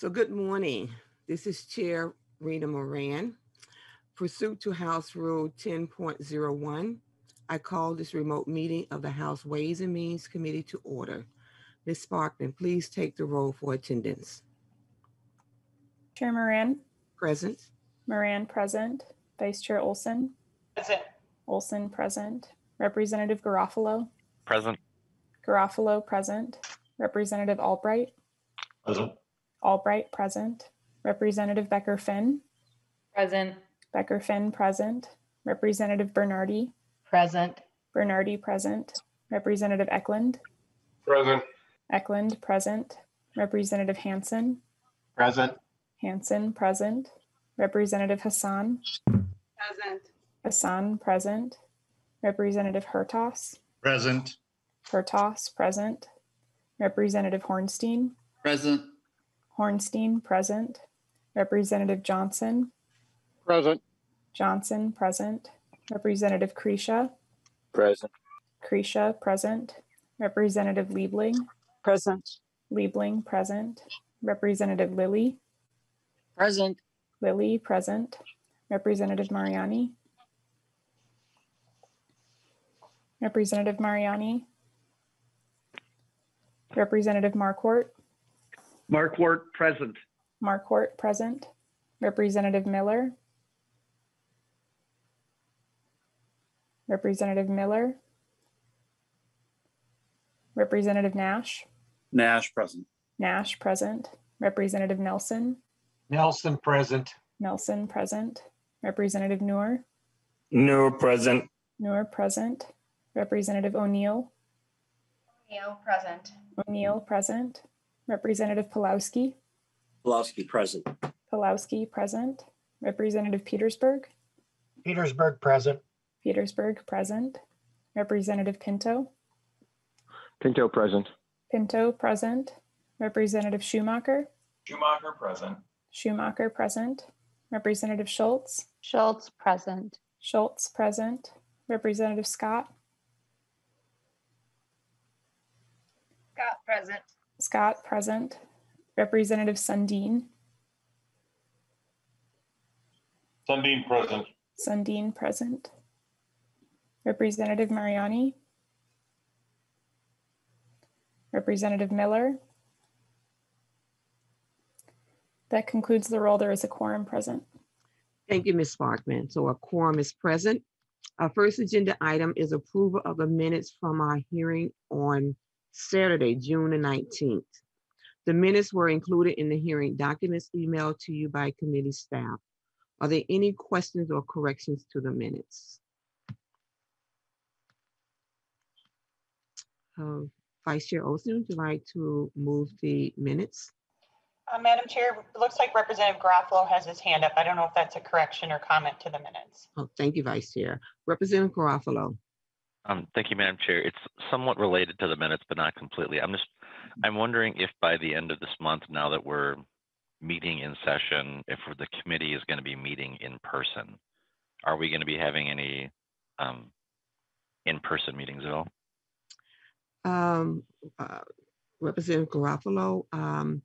So good morning. This is Chair Rena Moran. Pursuant to House Rule 10.01, I call this remote meeting of the House Ways and Means Committee to order. Ms. Sparkman, please take the roll for attendance. Chair Moran, Present. Moran present, Vice Chair Olson, Present. Olson present, Representative Garofalo, Present. Garofalo present, Representative Albright, Present. Albright present, Representative Becker Finn, Present. Becker Finn present, Representative Bernardy, Present. Bernardy present, Representative Ecklund, Present. Ecklund present, Representative Hansen, Present. Hansen present, Representative Hassan, Present. Hassan present, Representative Hertaus, Present. Hertaus present, Representative Hornstein, Present. Hornstein present, Representative Johnson, Present. Johnson present, Representative Kresha, Present. Kresha present, Representative Liebling, Present. Liebling present, Representative Lillie, Present. Lillie present, Representative Mariani, Representative Mariani, Representative Marquart, Marquart, present. Marquart present, Representative Miller, Representative Miller, Representative Nash, Nash, present. Nash present, Representative Nelson, Nelson, present. Nelson present, Representative Noor, No, present. Noor present, Representative O'Neill, O'Neill, present. O'Neill present, Representative Pelowski, Pelowski, present. Pelowski present, Representative Petersburg, Petersburg, present. Petersburg present, Representative Pinto, Pinto, present. Pinto present, Representative Schomacker, Schomacker, present. Schomacker present, Representative Schultz, Schultz, present. Schultz present, Representative Scott, Scott, present. Scott present, Representative Sundin, Sundin, present. Sundin present, Representative Mariani, Representative Miller. That concludes the roll. There is a quorum present. Thank you, Ms. Sparkman. So a quorum is present. Our first agenda item is approval of the minutes from our hearing on Saturday, June the nineteenth. The minutes were included in the hearing documents emailed to you by committee staff. Are there any questions or corrections to the minutes? Uh, Vice Chair Olson, would you like to move the minutes? Uh, Madam Chair, it looks like Representative Garofalo has his hand up. I don't know if that's a correction or comment to the minutes. Oh, thank you, Vice Chair. Representative Garofalo. Um, thank you, Madam Chair. It's somewhat related to the minutes, but not completely. I'm just, I'm wondering if by the end of this month, now that we're meeting in session, if the committee is going to be meeting in person. Are we going to be having any um, in-person meetings at all? Um, uh, Representative Garofalo, um,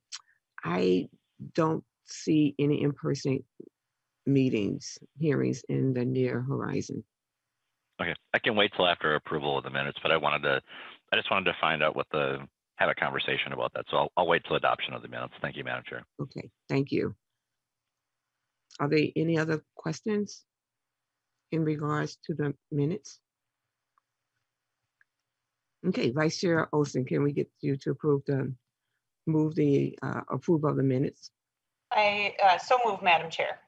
I don't see any in-person meetings, hearings in the near horizon. Okay, I can wait till after approval of the minutes, but I wanted to, I just wanted to find out what the, have a conversation about that. So I'll, I'll wait till adoption of the minutes. Thank you, Madam Chair. Okay, thank you. Are there any other questions in regards to the minutes? Okay, Vice Chair Olson, can we get you to approve the, move the uh, approval of the minutes? I uh, so move, Madam Chair.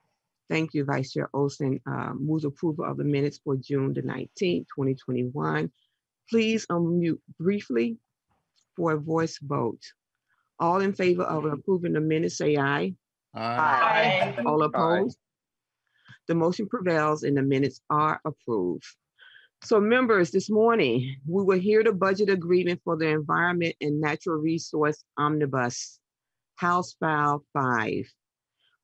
Thank you, Vice Chair Olson. Uh, Moves approval of the minutes for June the nineteenth, twenty twenty-one. Please unmute briefly for a voice vote. All in favor of approving the minutes, say aye. Aye. All opposed? The motion prevails and the minutes are approved. So members, this morning, we will hear the budget agreement for the Environment and Natural Resource Omnibus, House File 5.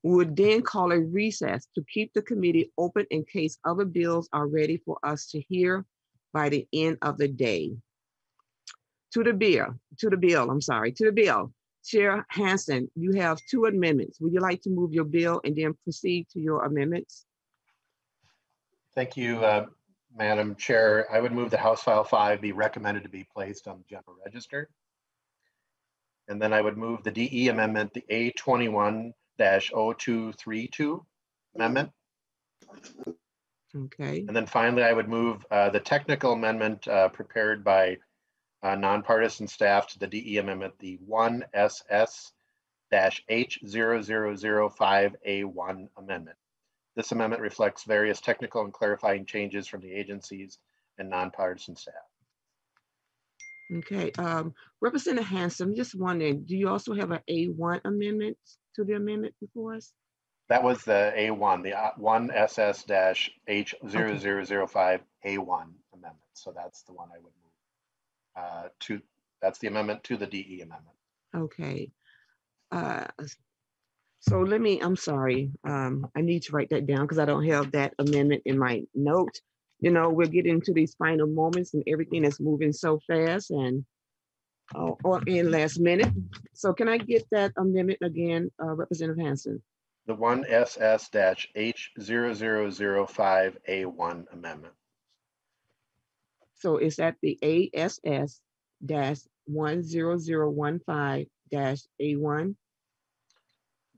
We would then call a recess to keep the committee open in case other bills are ready for us to hear by the end of the day. To the bill, to the bill, I'm sorry, to the bill. Chair Hansen, you have two amendments. Would you like to move your bill and then proceed to your amendments? Thank you, uh, Madam Chair. I would move the House File 5 be recommended to be placed on the general register. And then I would move the DE amendment, the A21-0232 amendment. Okay, And then finally, I would move uh, the technical amendment uh, prepared by uh, nonpartisan staff to the DE amendment, the 1SS-H0005A1 amendment. This amendment reflects various technical and clarifying changes from the agencies and nonpartisan staff. Okay. Um, Representative Hansen, just wondering, do you also have an A1 amendment to the amendment before us? That was the A1, the uh, 1SS-H0005A1 amendment. So that's the one I would move uh, to, that's the amendment to the DE amendment. Okay. Uh, So let me, I'm sorry, um, I need to write that down because I don't have that amendment in my note. You know, we're getting to these final moments and everything is moving so fast and oh, or in last minute. So can I get that amendment again, uh, Representative Hansen? The one SS dash H 5 A one amendment. So is that the ASS dash one zero zero one five dash A one?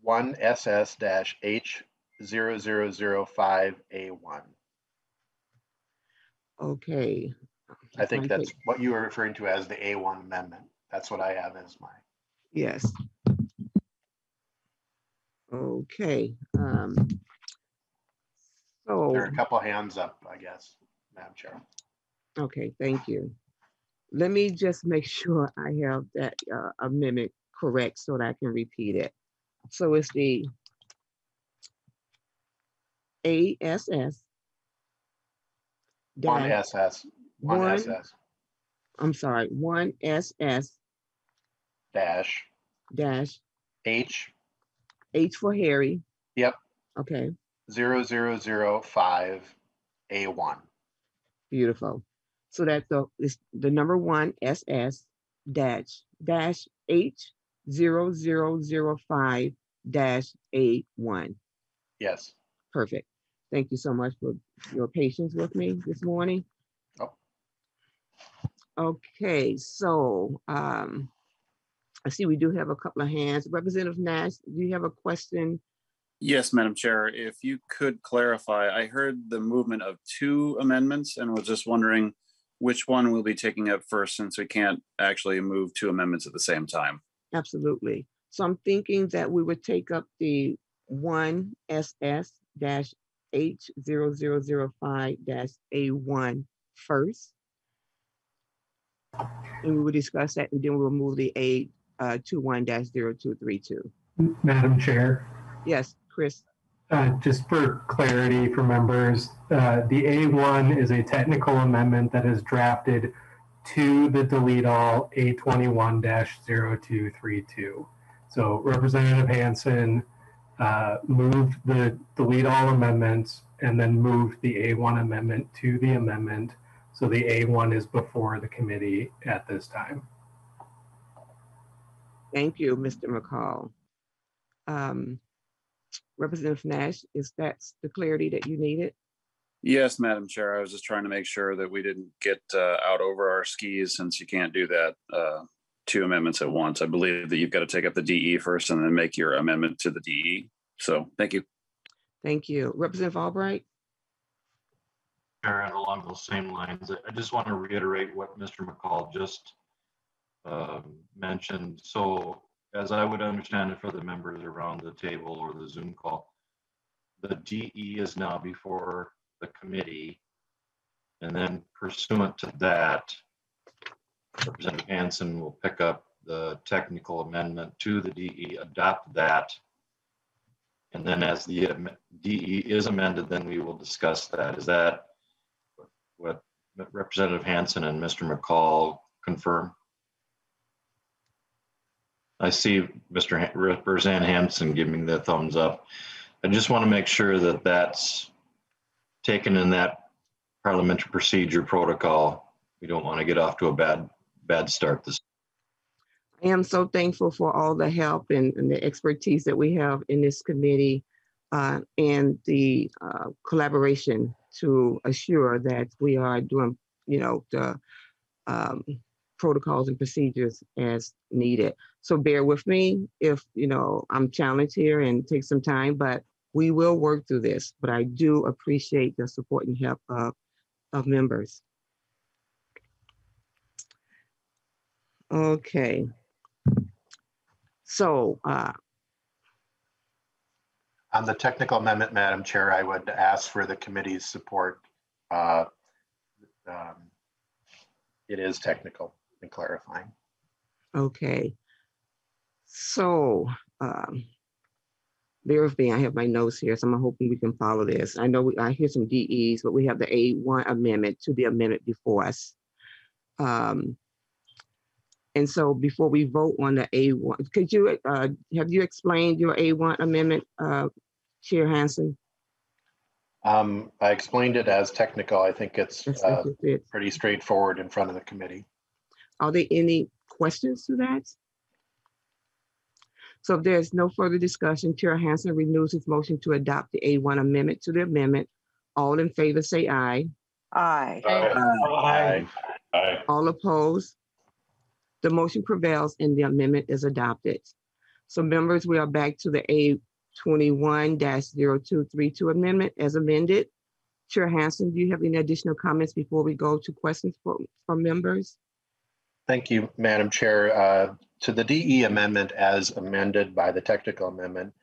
1SS-H0005A1. Okay. I think that's what you were referring to as the A1 amendment. That's what I have as my, Yes. Okay, um. So. there are a couple hands up, I guess, Madam Chair. okay, thank you. Let me just make sure I have that uh, amendment correct so that I can repeat it. So it's the ASS One SS, one one, SS I'm sorry, one SS dash dash H, H for Harry. Yep. Okay, zero zero zero five A one. Beautiful. So that's the, it's the number one SS dash dash H zero zero zero five dash A one. Yes. Perfect. Thank you so much for your patience with me this morning. Oh. Okay, so, um, I see we do have a couple of hands. Representative Nash, do you have a question? Yes, Madam Chair, if you could clarify, I heard the movement of two amendments and was just wondering which one we'll be taking up first since we can't actually move two amendments at the same time. Absolutely. So I'm thinking that we would take up the one SS dash H zero zero zero five dash A one first. And we will discuss that and then we'll move the A uh two one dash zero two three two. Madam Chair, Yes, Chris, uh, just for clarity for members, uh, the A1 is a technical amendment that is drafted to the delete all A21-0232. So Representative Hansen uh, moved the delete all amendments and then moved the A1 amendment to the amendment. So the A1 is before the committee at this time. thank you, Mr. McCall. Um, Representative Nash, is that the clarity that you needed? Yes, Madam Chair, I was just trying to make sure that we didn't get uh, out over our skis since you can't do that. uh, Two amendments at once. I believe that you've got to take up the DE first and then make your amendment to the DE. So thank you. Thank you. Representative Albright? Chair, and along those same lines, I- I just want to reiterate what Mr. McCall just um, mentioned. So as I would understand it for the members around the table or the Zoom call, the DE is now before the committee. And then pursuant to that, Representative Hansen will pick up the technical amendment to the DE, adopt that. And then as the DE is amended, then we will discuss that. Is that what Representative Hansen and Mr. McCall confirm? I see Mr. Representative Hansen giving the thumbs up. I just want to make sure that that's taken in that parliamentary procedure protocol. We don't want to get off to a bad, bad start this. I am so thankful for all the help and, and the expertise that we have in this committee uh, and the uh, collaboration to assure that we are doing, you know, the um, protocols and procedures as needed. So bear with me if, you know, I'm challenged here and take some time, but we will work through this. But I do appreciate the support and help of, of members. Okay. So, uh, On the technical amendment, Madam Chair, I would ask for the committee's support. Uh, um, It is technical and clarifying. okay. So, um, bear with me, I have my notes here, so I'm hoping we can follow this. I know we, I hear some DEs, but we have the A1 amendment to the amendment before us. Um, and so before we vote on the A1, could you, uh, have you explained your A1 amendment, uh, Chair Hansen? Um, I explained it as technical. I think it's That's- uh, that's it. pretty straightforward in front of the committee. Are there any questions to that? So if there's no further discussion, Chair Hansen renews his motion to adopt the A1 amendment to the amendment. All in favor, say aye. Aye. Aye. Aye. All opposed? The motion prevails and the amendment is adopted. So members, we are back to the A twenty-one 232 amendment as amended. Chair Hansen, do you have any additional comments before we go to questions from, from members? Thank you, Madam Chair. Uh, To the DE amendment as amended by the technical amendment,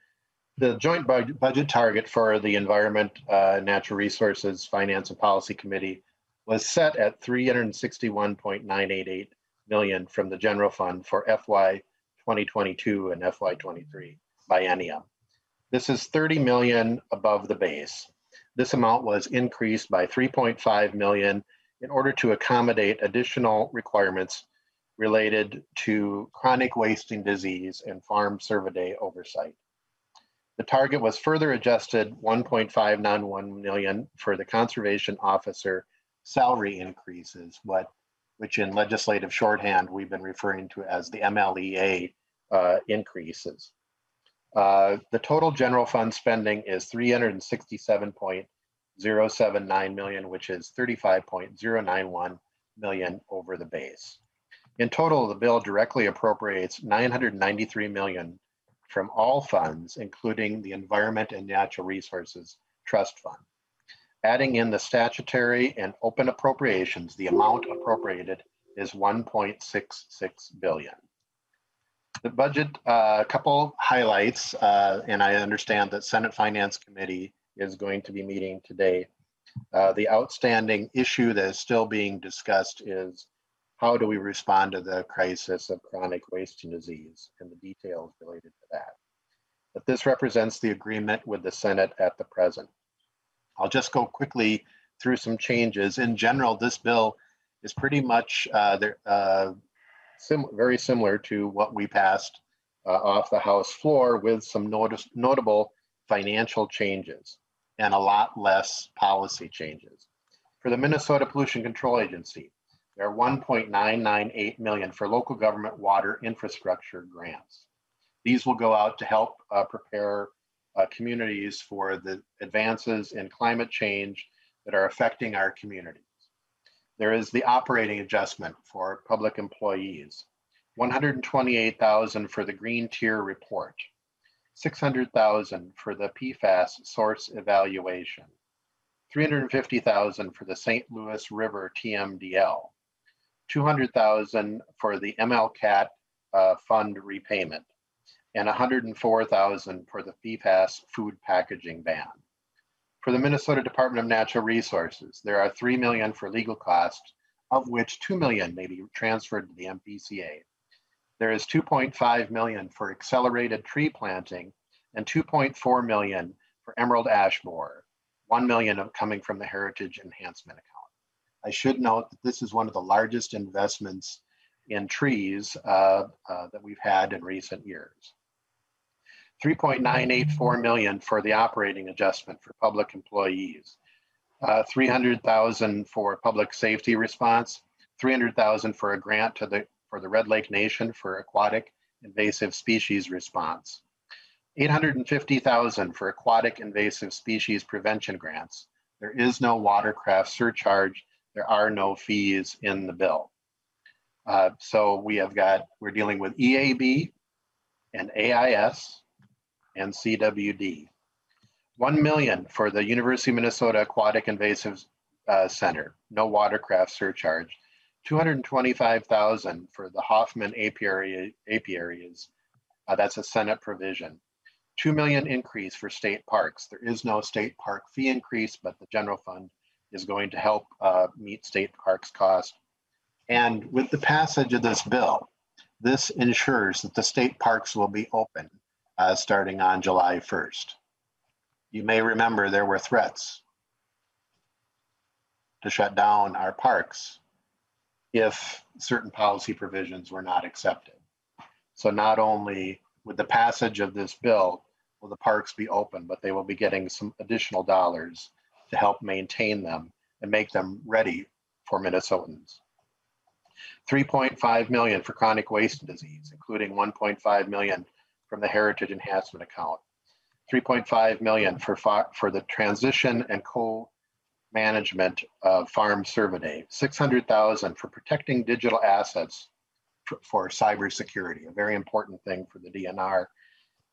the joint bud- budget target for the Environment, uh, Natural Resources, Finance and Policy Committee was set at 361.988 million from the general fund for FY 2022 and FY 23 biennium. This is 30 million above the base. This amount was increased by 3.5 million in order to accommodate additional requirements related to chronic wasting disease and farmed cervid oversight. The target was further adjusted 1.591 million for the conservation officer salary increases, what, which in legislative shorthand, we've been referring to as the MLEA uh, increases. Uh, The total general fund spending is 367.079 million, which is 35.091 million over the base. In total, the bill directly appropriates 993 million from all funds, including the Environment and Natural Resources Trust Fund. Adding in the statutory and open appropriations, the amount appropriated is 1.66 billion. The budget, uh, a couple highlights, uh, and I understand that Senate Finance Committee is going to be meeting today. Uh, The outstanding issue that is still being discussed is how do we respond to the crisis of chronic wasting disease and the details related to that. But this represents the agreement with the Senate at the present. I'll just go quickly through some changes. In general, this bill is pretty much uh, uh, sim- very similar to what we passed uh, off the House floor with some notice, notable financial changes and a lot less policy changes. For the Minnesota Pollution Control Agency, there are 1.998 million for local government water infrastructure grants. These will go out to help uh, prepare uh, communities for the advances in climate change that are affecting our communities. There is the operating adjustment for public employees, 128,000 for the green tier report, 600,000 for the PFAS source evaluation, 350,000 for the St. Louis River TMDL, 200,000 for the MLCAT uh, fund repayment, and 104,000 for the PFAS food packaging ban. For the Minnesota Department of Natural Resources, there are 3 million for legal costs, of which 2 million may be transferred to the MPCA. There is 2.5 million for accelerated tree planting and 2.4 million for emerald ash borer, 1 million coming from the heritage enhancement account. I should note that this is one of the largest investments in trees uh, uh, that we've had in recent years. 3.984 million for the operating adjustment for public employees, uh, 300,000 for public safety response, 300,000 for a grant to the for the Red Lake Nation for aquatic invasive species response. 850,000 for aquatic invasive species prevention grants. There is no watercraft surcharge. There are no fees in the bill. Uh, so we have got, we're dealing with EAB and AIS and CWD. 1 million for the University of Minnesota Aquatic Invasive uh, Center, no watercraft surcharge. 225,000 for the Hoffman apiary, apiaries. Uh, that's a Senate provision. 2 million increase for state parks. There is no state park fee increase, but the general fund is going to help uh, meet state parks cost. And with the passage of this bill, this ensures that the state parks will be open uh, starting on July 1st. You may remember there were threats to shut down our parks if certain policy provisions were not accepted. So not only with the passage of this bill will the parks be open, but they will be getting some additional dollars to help maintain them and make them ready for Minnesotans. 3.5 million for chronic waste disease, including 1.5 million from the Heritage Enhancement Account. 3.5 million for, for the transition and co-management of farmed cervid. 600,000 for protecting digital assets for, for cybersecurity, a very important thing for the DNR.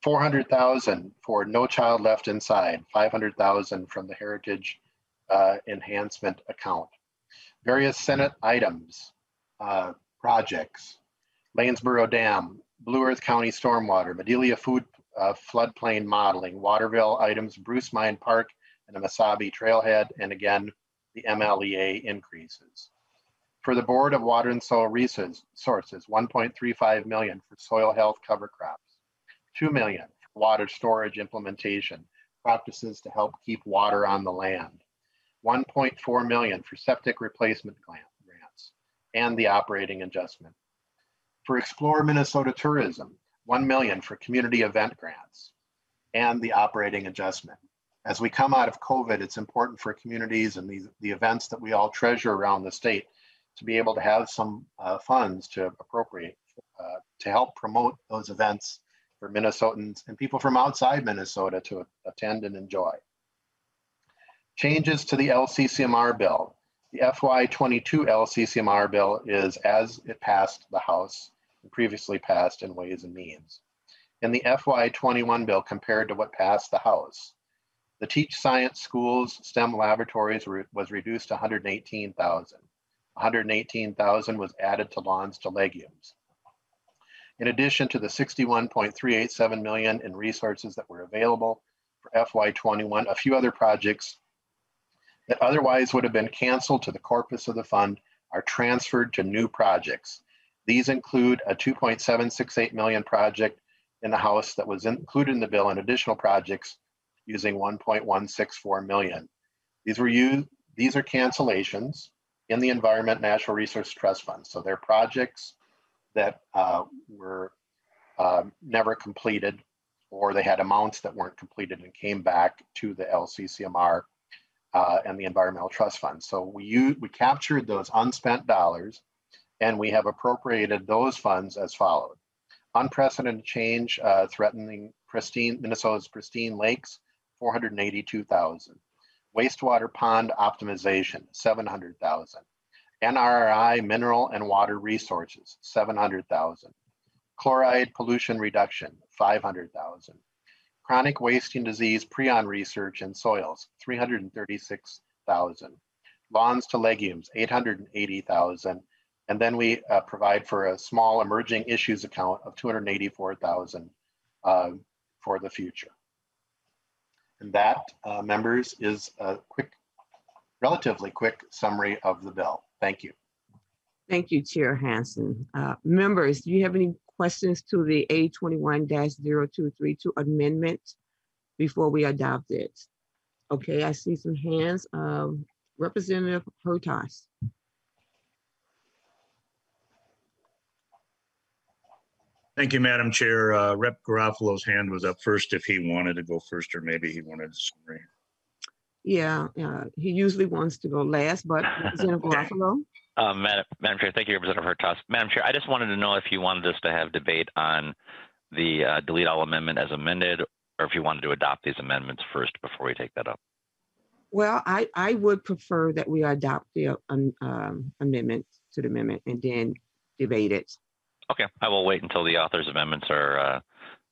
400,000 for No Child Left Inside, 500,000 from the Heritage uh, Enhancement Account. Various Senate items, uh, projects, Lanesboro Dam, Blue Earth County Stormwater, Madelia Food uh, Floodplain Modeling, Waterville items, Bruce Mine Park, and the Mesabi Trailhead, and again, the MLEA increases. For the Board of Water and Soil Resources, 1.35 million for soil health cover crops, 2 million for water storage implementation, practices to help keep water on the land, 1.4 million for septic replacement grants, and the operating adjustment. For Explore Minnesota Tourism, 1 million for community event grants, and the operating adjustment. As we come out of COVID, it's important for communities and these, the events that we all treasure around the state to be able to have some uh, funds to appropriate uh, to help promote those events for Minnesotans and people from outside Minnesota to attend and enjoy. Changes to the LCCMR bill. The FY22 LCCMR bill is as it passed the House previously passed in Ways and Means. In the FY21 bill compared to what passed the House, the Teach Science Schools STEM laboratories were, was reduced to 118,000. 118,000 was added to lawns to legumes. In addition to the 61.387 million in resources that were available for FY21, a few other projects that otherwise would have been canceled to the corpus of the fund are transferred to new projects. These include a 2.768 million project in the House that was included in the bill and additional projects using 1.164 million. These were used, these are cancellations in the Environment Natural Resource Trust Fund. So they're projects that uh, were um, never completed or they had amounts that weren't completed and came back to the LCCMR uh, and the Environmental Trust Fund. So we used, we captured those unspent dollars and we have appropriated those funds as followed. Unprecedented change uh, threatening pristine Minnesota's pristine lakes, 482,000. Wastewater pond optimization, 700,000. NRI mineral and water resources, 700,000. Chloride pollution reduction, 500,000. Chronic wasting disease prion research in soils, 336,000. Lawns to legumes, 880,000. And then we uh, provide for a small emerging issues account of 284,000 uh, for the future. And that, uh, members, is a quick, relatively quick summary of the bill. Thank you. Thank you, Chair Hansen. Uh, Members, do you have any questions to the A twenty-one 232 amendment before we adopt it? Okay, I see some hands. Um, Representative Hertaus. Thank you, Madam Chair. Uh, Rep. Garofalo's hand was up first if he wanted to go first, or maybe he wanted to summary. Yeah, uh, he usually wants to go last, but Representative Garofalo? Um, Madam, Madam Chair, thank you, Representative Hertaus. Madam Chair, I just wanted to know if you wanted us to have debate on the uh, delete all amendment as amended, or if you wanted to adopt these amendments first before we take that up. Well, I, I would prefer that we adopt the um, um, amendment to the amendment and then debate it. Okay, I will wait until the author's amendments are uh,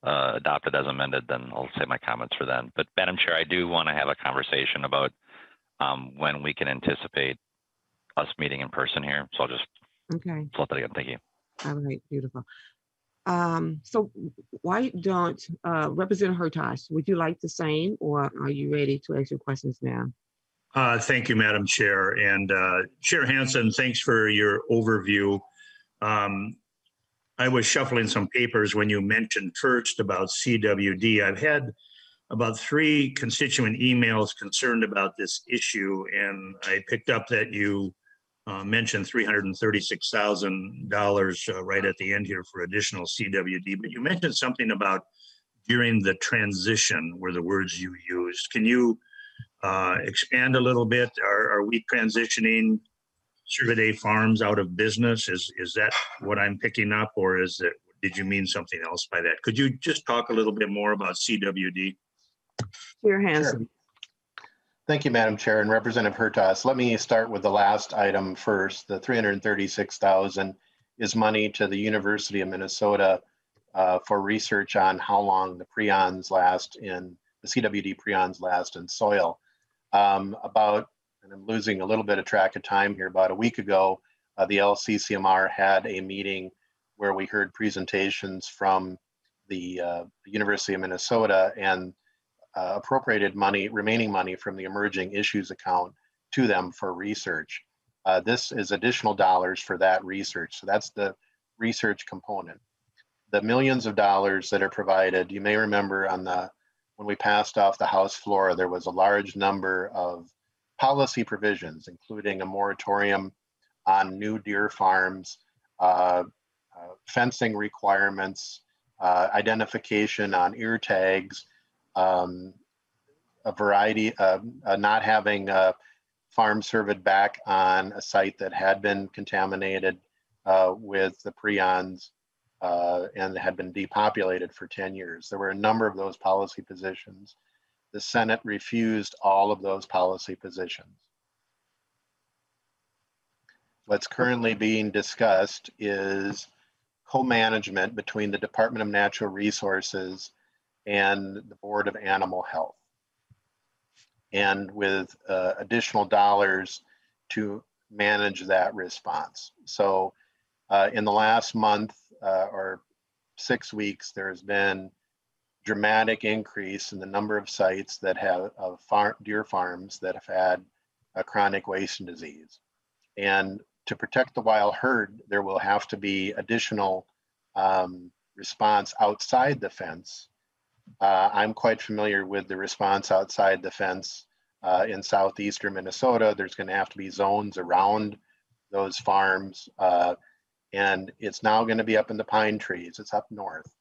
uh, adopted as amended, then I'll say my comments for then. But Madam Chair, I do want to have a conversation about um, when we can anticipate us meeting in person here. So I'll just Okay, float that again. Thank you. all right, beautiful. Um, so why don't, uh, Representative Hertaus, would you like the same or are you ready to ask your questions now? Uh, Thank you, Madam Chair. And uh, Chair Hansen, thanks for your overview. Um, I was shuffling some papers when you mentioned first about CWD. I've had about three constituent emails concerned about this issue, and I picked up that you uh, mentioned $336,000 uh, right at the end here for additional CWD, but you mentioned something about during the transition were the words you used. Can you uh, expand a little bit? Are, are we transitioning Cervidae Farms out of business? Is, is that what I'm picking up or is it, did you mean something else by that? Could you just talk a little bit more about CWD? Chair Hansen, Thank you, Madam Chair and Representative Hertaus. Let me start with the last item first. The 336,000 is money to the University of Minnesota uh, for research on how long the prions last in, the CWD prions last in soil. Um, About, and I'm losing a little bit of track of time here, about a week ago, uh, the LCCMR had a meeting where we heard presentations from the uh, University of Minnesota and uh, appropriated money, remaining money from the emerging issues account to them for research. Uh, this is additional dollars for that research. So that's the research component. The millions of dollars that are provided, you may remember on the, when we passed off the House floor, there was a large number of policy provisions, including a moratorium on new deer farms, uh, uh, fencing requirements, uh, identification on ear tags, um, a variety of uh, not having uh, farm served back on a site that had been contaminated uh, with the prions and had been depopulated for 10 years. There were a number of those policy positions. The Senate refused all of those policy positions. What's currently being discussed is co-management between the Department of Natural Resources and the Board of Animal Health. And with uh, additional dollars to manage that response. So uh, in the last month uh, or six weeks, there's been dramatic increase in the number of sites that have of deer farms that have had a chronic wasting disease. And to protect the wild herd, there will have to be additional um, response outside the fence uh, I'm quite familiar with the response outside the fence uh, in southeastern Minnesota. There's going to have to be zones around those farms. Uh, and it's now going to be up in the pine trees. It's up north.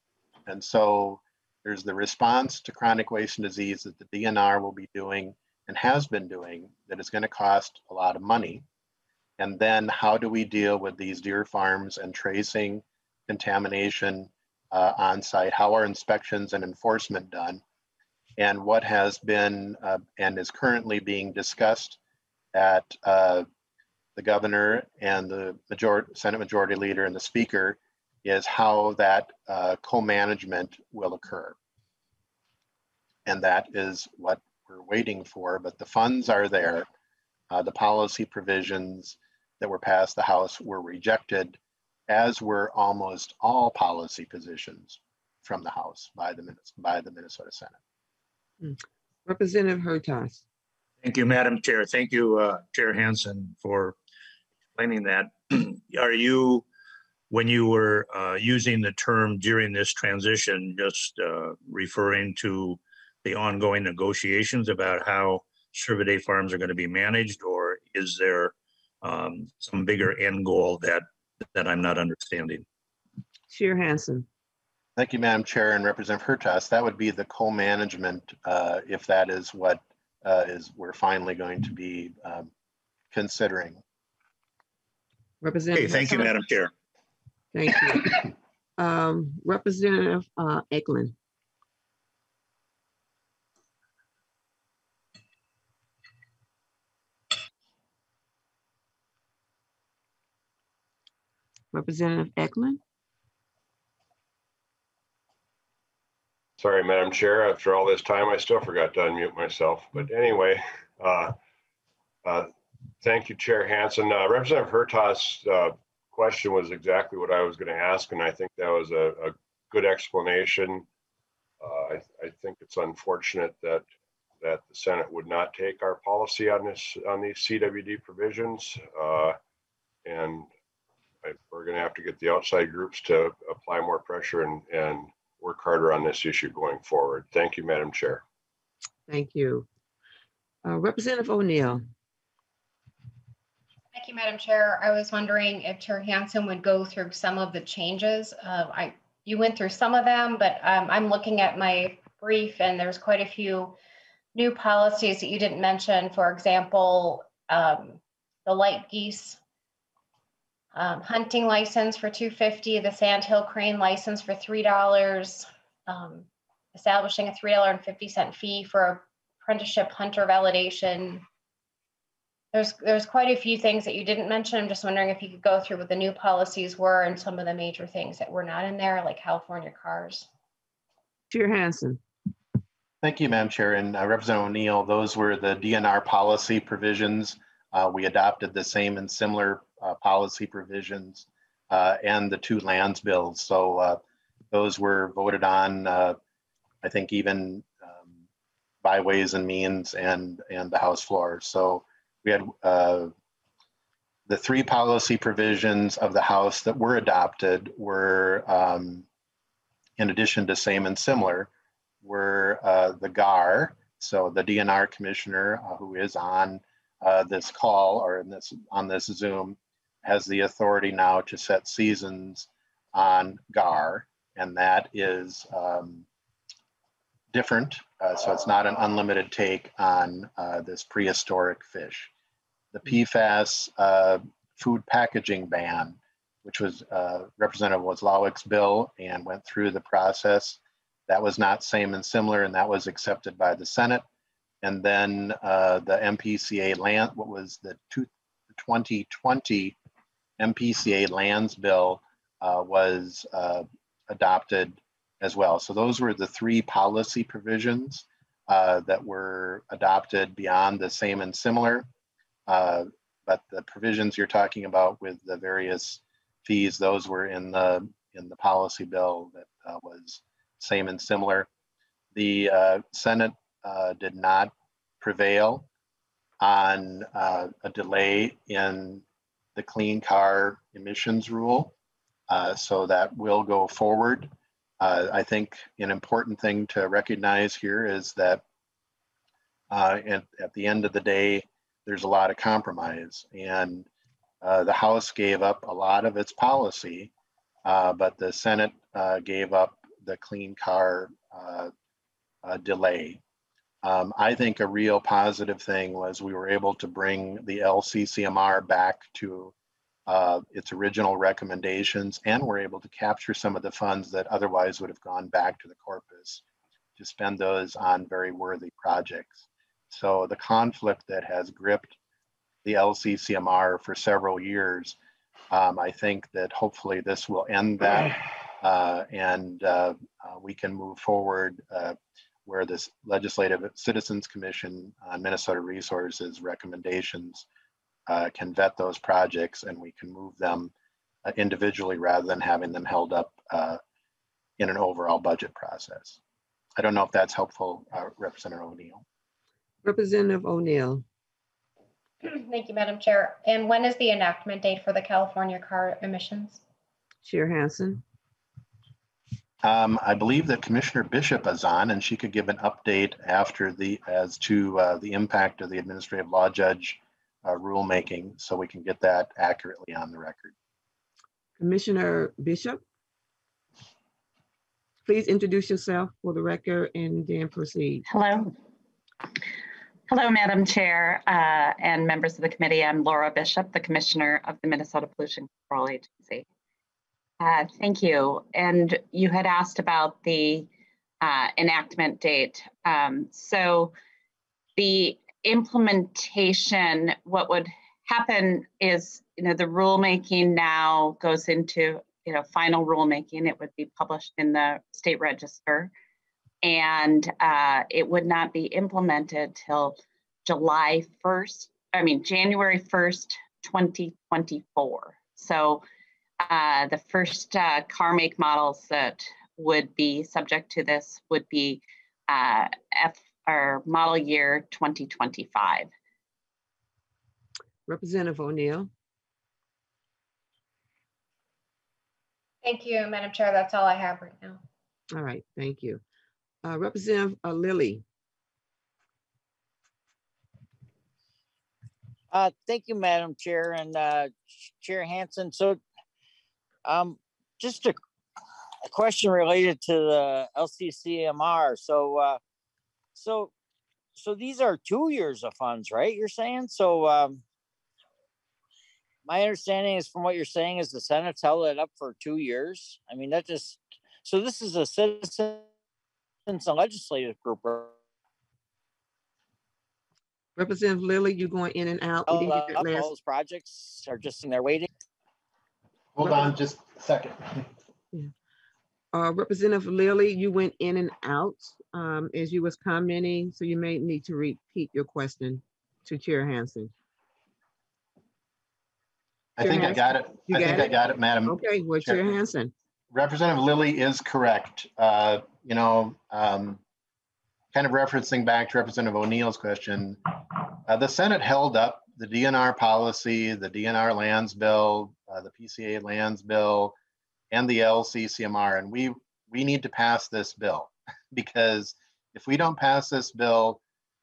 And so there's the response to chronic wasting disease that the DNR will be doing and has been doing that is going to cost a lot of money. And then how do we deal with these deer farms and tracing contamination uh, on site? How are inspections and enforcement done? And what has been uh, and is currently being discussed at uh, the governor and the Senate Majority Leader and the Speaker is how that uh, co-management will occur. And that is what we're waiting for, but the funds are there. Uh, the policy provisions that were passed the House were rejected as were almost all policy positions from the House by the, by the Minnesota Senate. Representative Hertaus. Thank you, Madam Chair. Thank you, uh, Chair Hansen, for explaining that. Are you, when you were uh, using the term during this transition, just uh, referring to the ongoing negotiations about how Cervidae farms are going to be managed? Or is there um, some bigger end goal that, that I'm not understanding? Chair Hansen. Thank you, Madam Chair and Representative Hertaus. That would be the co-management, uh, if that is what uh, is we're finally going to be um, considering. Representative. thank you, Madam Chair. Thank you. Um, Representative, uh, Ecklund. Representative Ecklund, Sorry, Madam Chair, after all this time, I still forgot to unmute myself. But anyway, uh, uh, thank you, Chair Hansen. Uh, Representative Herta's uh, question was exactly what I was going to ask, and I think that was a, a good explanation. Uh, I, I think it's unfortunate that that the Senate would not take our policy on this on these CWD provisions, uh, and I, we're going to have to get the outside groups to apply more pressure and and work harder on this issue going forward. Thank you, Madam Chair. thank you. Uh, Representative O'Neill, Thank you, Madam Chair. I was wondering if Chair Hansen would go through some of the changes. Uh, I, you went through some of them, but um, I'm looking at my brief and there's quite a few new policies that you didn't mention. For example, um, the light geese um, hunting license for 250, the sandhill crane license for $3, um, establishing a $3.50 fee for apprenticeship hunter validation, there's, there's quite a few things that you didn't mention. I'm just wondering if you could go through what the new policies were and some of the major things that were not in there, like California cars. Chair Hansen, Thank you, Madam Chair. And uh, Representative O'Neill, those were the DNR policy provisions. Uh, We adopted the same and similar uh, policy provisions uh, and the two lands bills. So uh, those were voted on, uh, I think even um, by Ways and Means and, and the House floor. So we had uh, the three policy provisions of the House that were adopted were, um, in addition to same and similar, were uh, the GAR, so the DNR commissioner uh, who is on uh, this call or in this on this Zoom has the authority now to set seasons on GAR, and that is um, different. Uh, so it's not an unlimited take on uh, this prehistoric fish. The PFAS uh, food packaging ban, which was uh, Representative Wazlawik's bill and went through the process. That was not same and similar, and that was accepted by the Senate. And then uh, the MPCA land, what was the two, 2020 MPCA lands bill uh, was uh, adopted as well. So those were the three policy provisions uh, that were adopted beyond the same and similar. Uh, but the provisions you're talking about with the various fees, those were in the in the policy bill that uh, was same and similar. The uh, Senate uh, did not prevail on uh, a delay in the clean car emissions rule. Uh, so that will go forward. I think an important thing to recognize here is that at, at the end of the day, there's a lot of compromise and uh, the House gave up a lot of its policy, uh, but the Senate uh, gave up the clean car uh, uh, delay. Um, I think a real positive thing was we were able to bring the LCCMR back to uh, its original recommendations and we're able to capture some of the funds that otherwise would have gone back to the corpus to spend those on very worthy projects. So the conflict that has gripped the LCCMR for several years, um, I think that hopefully this will end that uh, and uh, uh, we can move forward uh, where this Legislative Citizens Commission on Minnesota Resources recommendations uh, can vet those projects and we can move them uh, individually rather than having them held up uh, in an overall budget process. I don't know if that's helpful, Representative O'Neill. Representative O'Neill, Thank you, Madam Chair. And when is the enactment date for the California car emissions? Chair Hansen, Um, I believe that Commissioner Bishop is on and she could give an update after the, as to uh, the impact of the administrative law judge uh, rulemaking, so we can get that accurately on the record. Commissioner Bishop. Please introduce yourself for the record and then proceed. Hello. Hello, Madam Chair uh, and members of the committee. I'm Laura Bishop, the Commissioner of the Minnesota Pollution Control Agency. Uh, Thank you. And you had asked about the uh, enactment date. Um, So the implementation, what would happen is, you know, the rulemaking now goes into, you know, final rulemaking. It would be published in the state register. And uh, it would not be implemented till July 1st, I mean, January 1st, 2024. So uh, the first uh, car make models that would be subject to this would be uh, F or model year 2025. Representative O'Neill. Thank you, Madam Chair. That's all I have right now. All right, thank you. Uh, Representative uh, Lillie. Uh, thank you, Madam Chair and, uh, Chair Hansen. So, um, just a, a question related to the LCCMR. So, uh, so, so these are two years of funds, right? You're saying? So, um, my understanding is from what you're saying is the Senate's held it up for two years. I mean, that just, so this is a citizens and legislative group. right? Representative Lillie, you're going in and out. We All didn't get that last- all those projects are just in there waiting. Hold on just a second. Uh, Representative Lillie, you went in and out um, as you was commenting, so you may need to repeat your question to Chair Hansen. I think I got it. You I think got I it? got it, Madam. Okay, well, Chair. Chair Hansen. Representative Lillie is correct. Uh, You know, um, kind of referencing back to Representative O'Neill's question, uh, the Senate held up the DNR policy, the DNR lands bill, uh, the PCA lands bill, and the LCCMR, and we, we need to pass this bill. Because if we don't pass this bill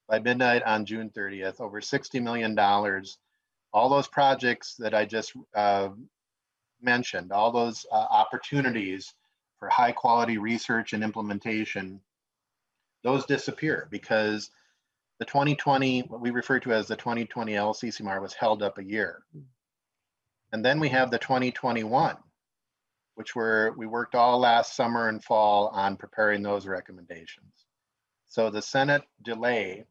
by midnight on June 30th, over $60 million, all those projects that I just uh, mentioned, all those uh, opportunities for high quality research and implementation, those disappear because the 2020, what we refer to as the 2020 LCCMR was held up a year. And then we have the 2021, which were, we worked all last summer and fall on preparing those recommendations. So the Senate delay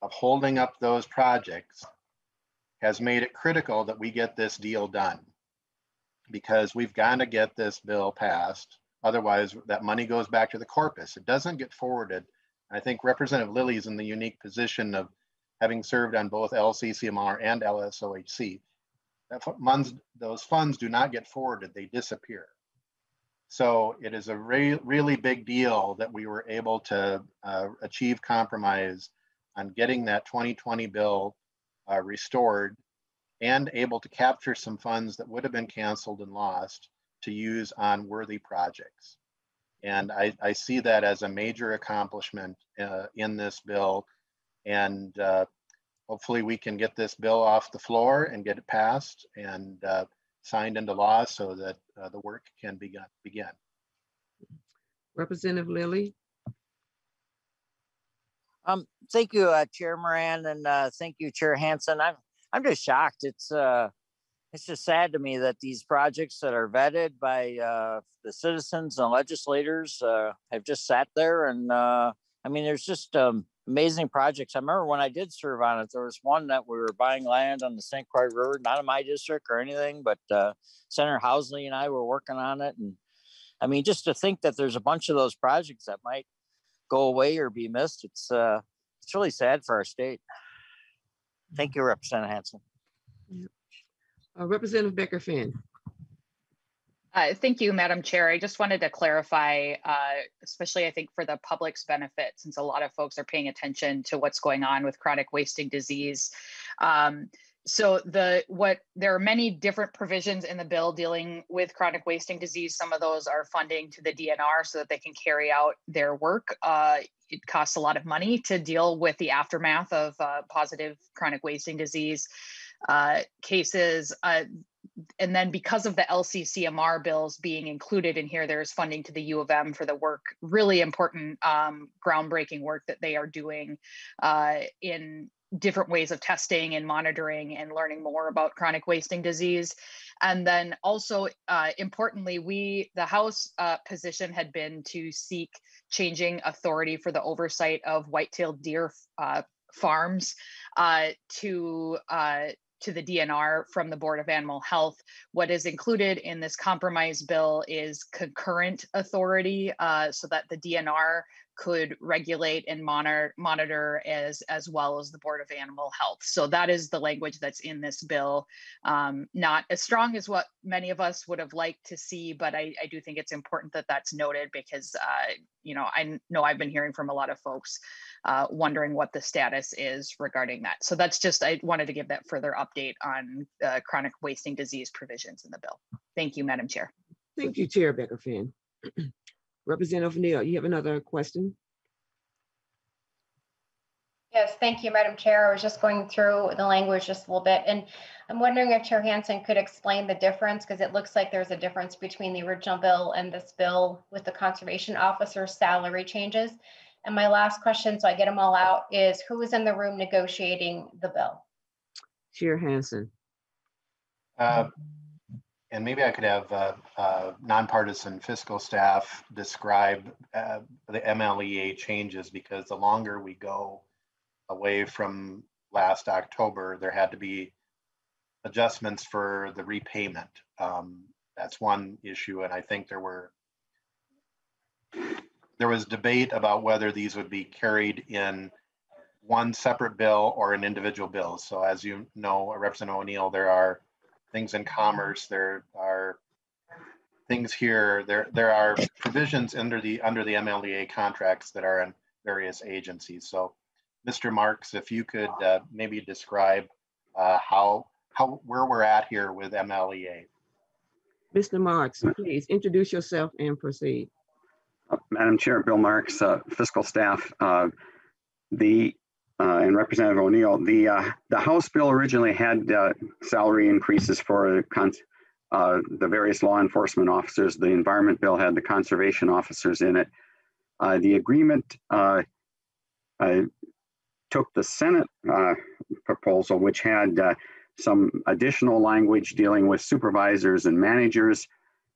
of holding up those projects has made it critical that we get this deal done because we've got to get this bill passed. Otherwise, that money goes back to the corpus. It doesn't get forwarded. I think Representative Lillie is in the unique position of having served on both LCCMR and LSOHC. That those funds do not get forwarded, they disappear. So it is a re- really big deal that we were able to uh, achieve compromise on getting that 2020 bill uh, restored and able to capture some funds that would have been canceled and lost to use on worthy projects. And I, I see that as a major accomplishment uh, in this bill. And uh, hopefully we can get this bill off the floor and get it passed and uh, signed into law so that uh, the work can begin. begin. Representative Lillie. Um, thank you, uh, Chair Moran, and uh, thank you, Chair Hansen. I'm I'm just shocked. It's uh, it's just sad to me that these projects that are vetted by uh, the citizens and legislators uh, have just sat there. And uh, I mean, there's just um, amazing projects. I remember when I did serve on it, there was one that we were buying land on the St. Croix River, not in my district or anything, but uh, Senator Housley and I were working on it. And I mean, just to think that there's a bunch of those projects that might go away or be missed, it's uh, it's really sad for our state. Thank you, Representative Hansen. Uh, Representative Becker Finn. Uh, Thank you, Madam Chair. I just wanted to clarify, uh, especially I think for the public's benefit, since a lot of folks are paying attention to what's going on with chronic wasting disease. Um, So the, what, there are many different provisions in the bill dealing with chronic wasting disease. Some of those are funding to the DNR so that they can carry out their work. Uh, It costs a lot of money to deal with the aftermath of uh, positive chronic wasting disease uh, cases. Uh, and then because of the LCCMR bills being included in here, there's funding to the U of M for the work, really important um, groundbreaking work that they are doing uh, in different ways of testing and monitoring and learning more about chronic wasting disease. And then also uh, importantly, we, the House uh, position had been to seek changing authority for the oversight of white-tailed deer uh, farms uh, to uh, to the DNR from the Board of Animal Health. What is included in this compromise bill is concurrent authority uh, so that the DNR could regulate and monitor monitor as as well as the Board of Animal Health. So that is the language that's in this bill. Um, not as strong as what many of us would have liked to see, but I, I do think it's important that that's noted because uh, you know I know I've been hearing from a lot of folks uh, wondering what the status is regarding that. So that's just I wanted to give that further update on uh, chronic wasting disease provisions in the bill. Thank you, Madam Chair. Thank you, Chair Becker Finn. Representative Neal, you have another question? Yes, thank you, Madam Chair. I was just going through the language just a little bit, and I'm wondering if Chair Hansen could explain the difference, because it looks like there's a difference between the original bill and this bill with the conservation officer's salary changes. And my last question, so I get them all out, is who is in the room negotiating the bill? Chair Hansen. Uh, And maybe I could have uh, uh, nonpartisan fiscal staff describe uh, the MLEA changes because the longer we go away from last October, there had to be adjustments for the repayment. Um, That's one issue, and I think there were there was debate about whether these would be carried in one separate bill or an individual bill. So as you know, Representative O'Neill, there are things in commerce, there are things here, there, there are provisions under the, under the MLEA contracts that are in various agencies. So Mr. Marx, if you could uh, maybe describe uh, how, how, where we're at here with MLEA. Mr. Marx, please introduce yourself and proceed. Madam Chair, Bill Marx, uh, fiscal staff, uh, the, uh, and Representative O'Neill, the, uh, the House bill originally had uh, salary increases for uh, the various law enforcement officers. The Environment Bill had the conservation officers in it. Uh, The agreement uh, took the Senate proposal, which had some additional language dealing with supervisors and managers.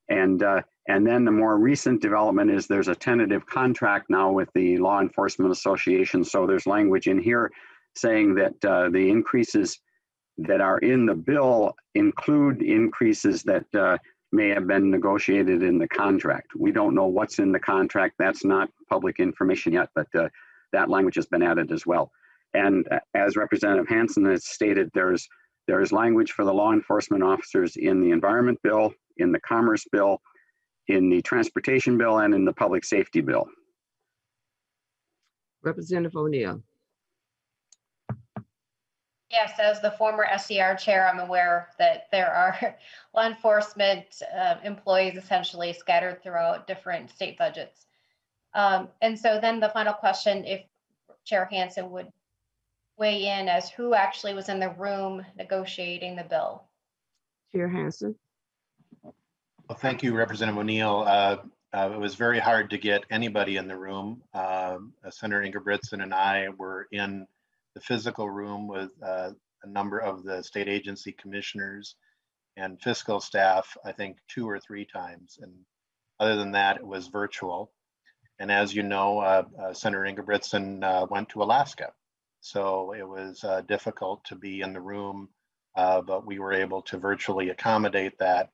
And, uh, and then the more recent development is there's a tentative contract now with the Law Enforcement Association. So there's language in here saying that uh, the increases that are in the bill include increases that uh, may have been negotiated in the contract. We don't know what's in the contract. That's not public information yet, but uh, that language has been added as well. And as Representative Hansen has stated, there's there's language for the law enforcement officers in the Environment Bill, in the Commerce Bill, in the Transportation Bill, and in the Public Safety Bill. Representative O'Neill. Yes, as the former SCR chair, I'm aware that there are law enforcement uh, employees essentially scattered throughout different state budgets. Um, and so then the final question, if Chair Hansen would weigh in as who actually was in the room negotiating the bill. Chair Hansen. Well, thank you, Representative O'Neill. Uh, uh, It was very hard to get anybody in the room. Uh, Senator Ingebrigtsen and I were in the physical room with uh, a number of the state agency commissioners and fiscal staff, I think two or three times. And other than that, it was virtual. And as you know, uh, uh, Senator Ingebrigtsen uh, went to Alaska. So it was difficult to be in the room, but we were able to virtually accommodate that.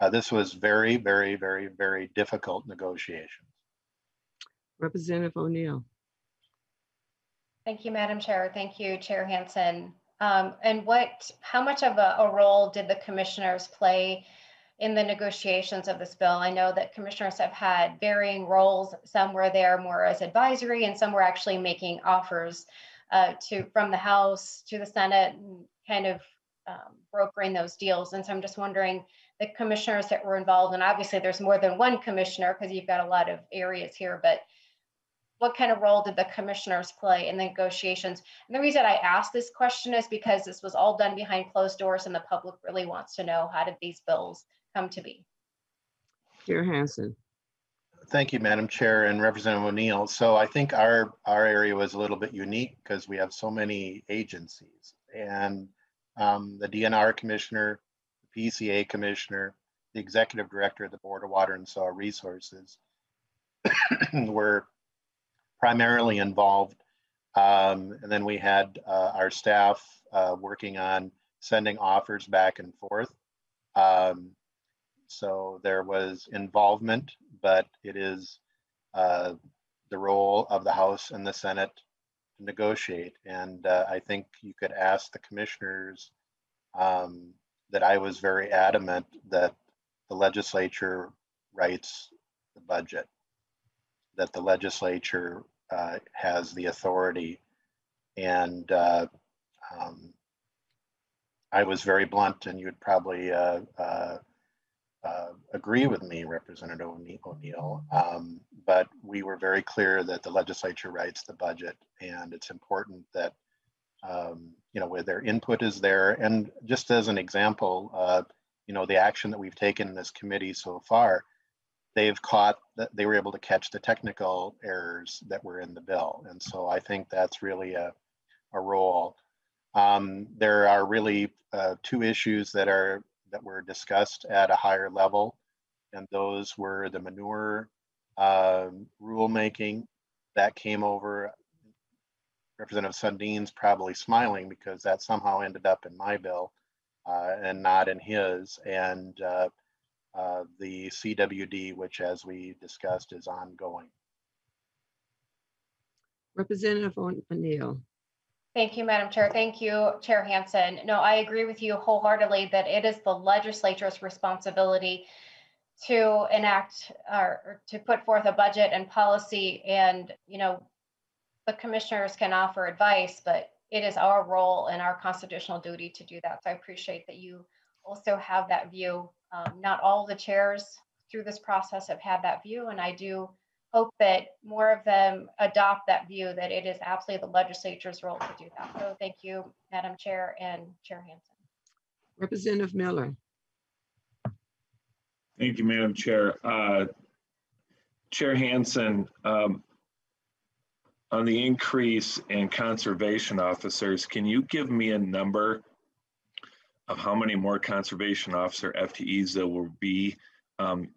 Uh, this was very, very, very, very difficult negotiations. Representative O'Neill. Thank you, Madam Chair. Thank you, Chair Hansen. Um, and what, how much of a, a role did the commissioners play in the negotiations of this bill? I know that commissioners have had varying roles. Some were there more as advisory and some were actually making offers uh, to from the House to the Senate and kind of um, brokering those deals. And so I'm just wondering the commissioners that were involved, and obviously there's more than one commissioner because you've got a lot of areas here, but what kind of role did the commissioners play in the negotiations? And the reason I asked this question is because this was all done behind closed doors and the public really wants to know how did these bills come to be? Chair Hansen. Thank you, Madam Chair and Representative O'Neill. So I think our, our area was a little bit unique because we have so many agencies and um, the DNR Commissioner, the PCA Commissioner, the Executive Director of the Board of Water and Soil Resources were primarily involved. Um, and then we had uh, our staff uh, working on sending offers back and forth. Um, so there was involvement, but it is uh, the role of the House and the Senate to negotiate. And uh, I think you could ask the commissioners um, that I was very adamant that the legislature writes the budget, that the legislature uh, has the authority. And uh, um, I was very blunt, and you'd probably uh, uh, uh, agree with me, Representative O'Neill. Um, but we were very clear that the legislature writes the budget, and it's important that um, you know where their input is there. And just as an example, uh, you know the action that we've taken in this committee so far, they've caught that they were able to catch the technical errors that were in the bill, and so I think that's really a a role. Um, there are really uh, two issues that are that were discussed at a higher level, and those were the manure uh, rulemaking that came over. Representative Sundin's probably smiling because that somehow ended up in my bill uh, and not in his. And uh, uh, the CWD, which as we discussed is ongoing. Representative O'Neill. Thank you, Madam Chair. Thank you, Chair Hansen. No, I agree with you wholeheartedly that it is the legislature's responsibility to enact or, or to put forth a budget and policy and, you know, the commissioners can offer advice, but it is our role and our constitutional duty to do that. So I appreciate that you also have that view. Um, not all the chairs through this process have had that view, and I do hope that more of them adopt that view that it is absolutely the legislature's role to do that. So thank you, Madam Chair and Chair Hansen. Representative Miller. Thank you, Madam Chair. Uh, Chair Hansen, um, on the increase in conservation officers, can you give me a number of how many more conservation officer FTEs there will be? Um,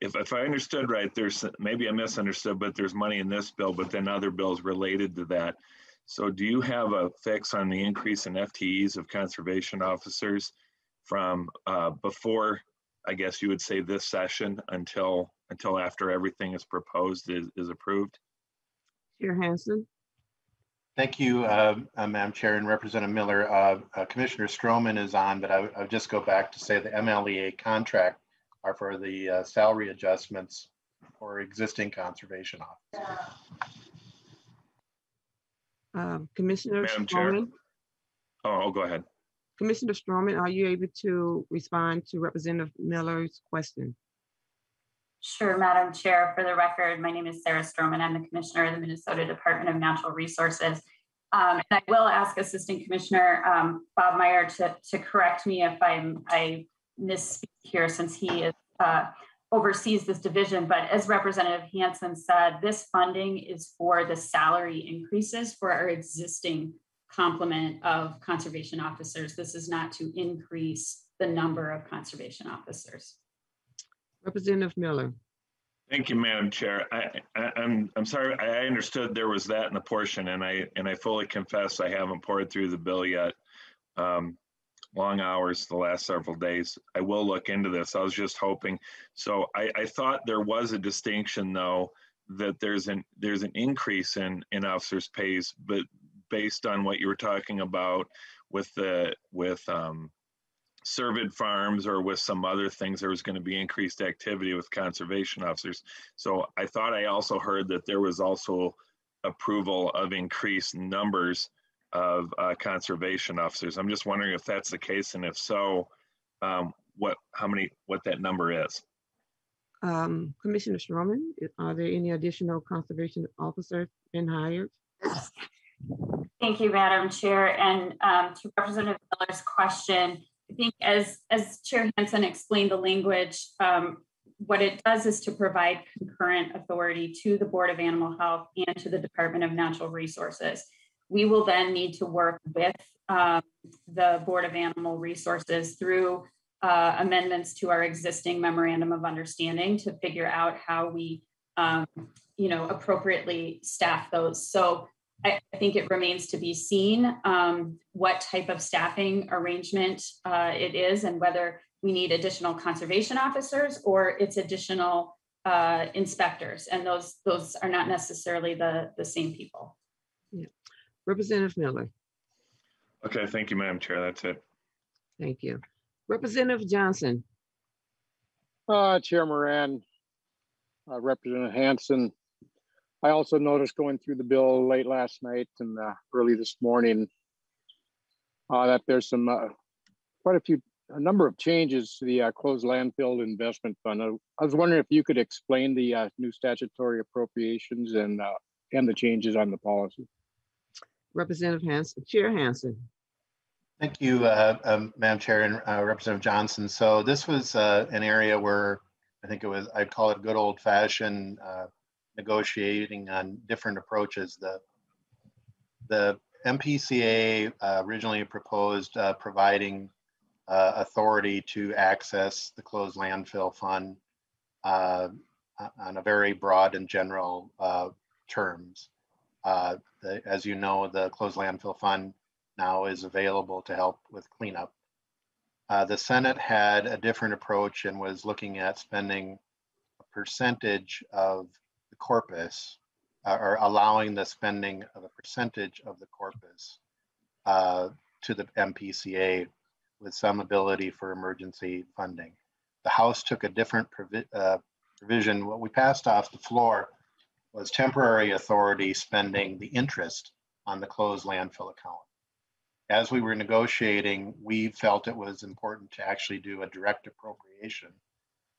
if, if I understood right, there's maybe I misunderstood, but there's money in this bill, but then other bills related to that. So do you have a fix on the increase in FTEs of conservation officers from uh, before, I guess you would say this session until until after everything is proposed is, is approved? Chair Hansen. Thank you, uh, uh, Madam Chair and Representative Miller. Uh, uh Commissioner Strommen is on, but I, will just go back to say the MLEA contract are for the uh, salary adjustments for existing conservation officers. Um, Commissioner Madam Chair. Strommen, Oh, I'll go ahead. Commissioner Strommen, are you able to respond to Representative Miller's question? Sure, Madam Chair. For the record, my name is Sarah Strommen. I'm the Commissioner of the Minnesota Department of Natural Resources. Um, and I will ask Assistant Commissioner um, Bob Meier to, to correct me if I'm I misspeak here since he is, uh, oversees this division. But as Representative Hansen said, this funding is for the salary increases for our existing complement of conservation officers. This is not to increase the number of conservation officers. Representative Miller. Thank you, Madam Chair. I, I, I'm I'm sorry. I understood there was that in the portion, and I and I fully confess I haven't poured through the bill yet. Um, long hours the last several days. I will look into this. I was just hoping. So I, I thought there was a distinction, though, that there's an there's an increase in in officers' pays, but based on what you were talking about with the with um, Cervid farms or with some other things, there was going to be increased activity with conservation officers. So I thought I also heard that there was also approval of increased numbers of uh, conservation officers. I'm just wondering if that's the case, and if so, um, what how many what that number is. Um, Commissioner Strommen, are there any additional conservation officers been hired? Thank you, Madam Chair. And um, to Representative Miller's question, I think as, as Chair Hansen explained the language, um, what it does is to provide concurrent authority to the Board of Animal Health and to the Department of Natural Resources. We will then need to work with um, the Board of Animal Resources through uh, amendments to our existing memorandum of understanding to figure out how we, um, you know, appropriately staff those. So I, I think it remains to be seen um, what type of staffing arrangement uh, it is and whether we need additional conservation officers or it's additional uh, inspectors. And those those are not necessarily the, the same people. Representative Miller, Okay, thank you, Madam Chair. That's it. thank you. Representative Johnson, Uh, Chair Moran, uh, Representative Hansen. I also noticed going through the bill late last night and uh, early this morning uh, that there's some uh, quite a few, a number of changes to the uh, closed landfill investment fund. I, I was wondering if you could explain the uh, new statutory appropriations and uh, and the changes on the policy. Representative Hansen, Chair Hansen. Thank you, uh, um, Madam Chair and uh, Representative Johnson. So this was uh, an area where I think it was, I'd call it good old fashioned uh, negotiating on different approaches. The, the MPCA uh, originally proposed uh, providing uh, authority to access the closed landfill fund uh, on a very broad and general uh, terms. Uh, the- As you know, the closed landfill fund now is available to help with cleanup. The Senate had a different approach and was looking at spending a percentage of the corpus uh, or allowing the spending of a percentage of the corpus uh, to the MPCA with some ability for emergency funding. The House took a different provi- uh, provision. What we passed off the floor was temporary authority spending the interest on the closed landfill account. As we were negotiating, we felt it was important to actually do a direct appropriation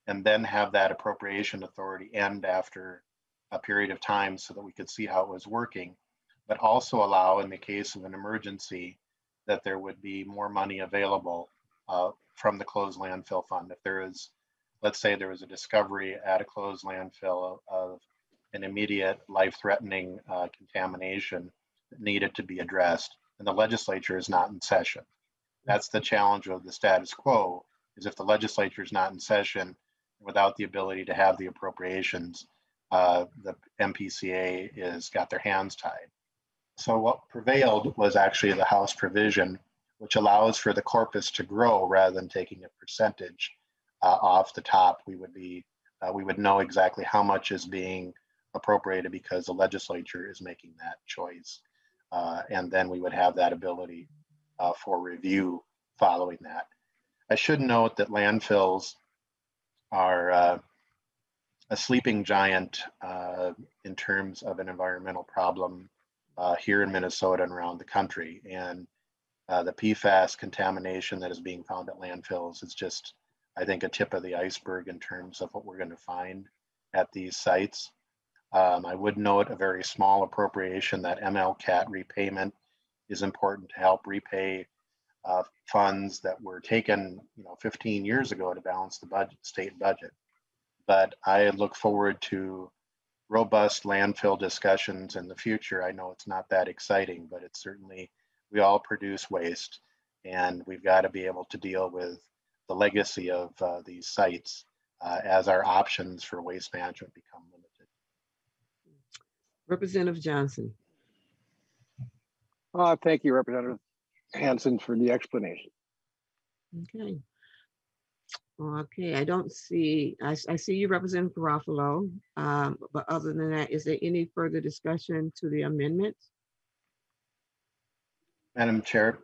and then have that appropriation authority end after a period of time so that we could see how it was working, but also allow in the case of an emergency that there would be more money available uh, from the closed landfill fund. If there is, let's say there was a discovery at a closed landfill of an immediate life-threatening uh, contamination that needed to be addressed, and the legislature is not in session. That's the challenge of the status quo, is if the legislature is not in session without the ability to have the appropriations, uh, the MPCA is got their hands tied. So what prevailed was actually the House provision, which allows for the corpus to grow rather than taking a percentage uh, off the top. We would be, uh, we would know exactly how much is being appropriated because the legislature is making that choice. Uh, and then we would have that ability uh, for review following that. I should note that landfills are uh, a sleeping giant uh, in terms of an environmental problem uh, here in Minnesota and around the country. And uh, the PFAS contamination that is being found at landfills is just, I think, a tip of the iceberg in terms of what we're going to find at these sites. Um, I would note a very small appropriation that MLCAT repayment is important to help repay uh, funds that were taken, you know, 15 years ago to balance the budget, state budget. But I look forward to robust landfill discussions in the future. I know it's not that exciting, but it's certainly, we all produce waste and we've got to be able to deal with the legacy of uh, these sites uh, as our options for waste management become limited. Representative Johnson. Uh, thank you, Representative Hansen, for the explanation. Okay. Okay, I don't see, I, I see you Representative Garofalo. Um, but other than that, is there any further discussion to the amendment? Madam Chair,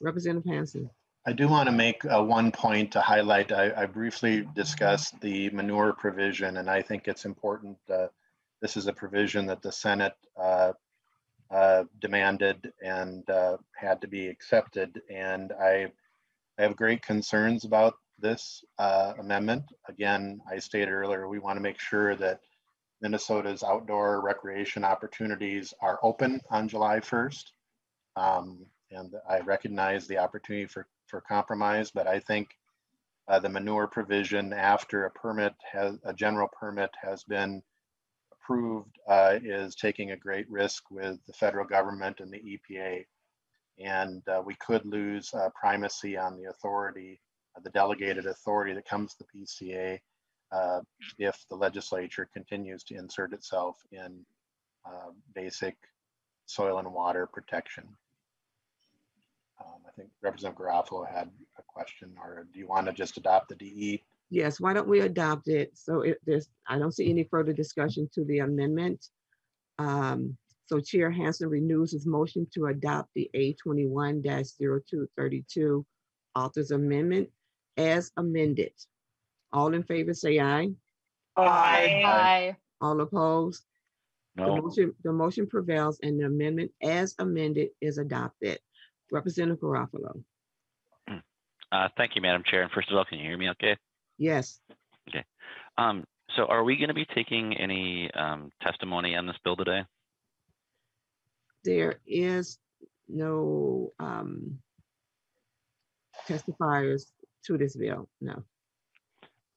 Representative Hansen. I do want to make uh, one point to highlight. I, I briefly discussed the manure provision, and I think it's important. Uh, this is a provision that the Senate uh, uh, demanded and uh, had to be accepted. And I, I have great concerns about this uh, amendment. Again, I stated earlier, we want to make sure that Minnesota's outdoor recreation opportunities are open on July 1st. Um, and I recognize the opportunity for, for compromise, but I think uh, the manure provision after a permit has, a general permit has been approved uh, is taking a great risk with the federal government and the EPA. And uh, we could lose uh, primacy on the authority, the delegated authority that comes to the PCA uh, if the legislature continues to insert itself in uh, basic soil and water protection. Um, I think Representative Garofalo had a question, or do you want to just adopt the? DE? Yes, why don't we adopt it? So if there's, I don't see any further discussion to the amendment. Um, So Chair Hansen renews his motion to adopt the A twenty-one 232 author's amendment as amended. All in favor, say aye. Aye. Aye. All opposed? The No. motion, the motion prevails and the amendment as amended is adopted. Representative Garofalo, Uh, thank you, Madam Chair. And first of all, can you hear me okay? yes. Okay. Um, so are we going to be taking any um, testimony on this bill today? There is no um testifiers to this bill, no.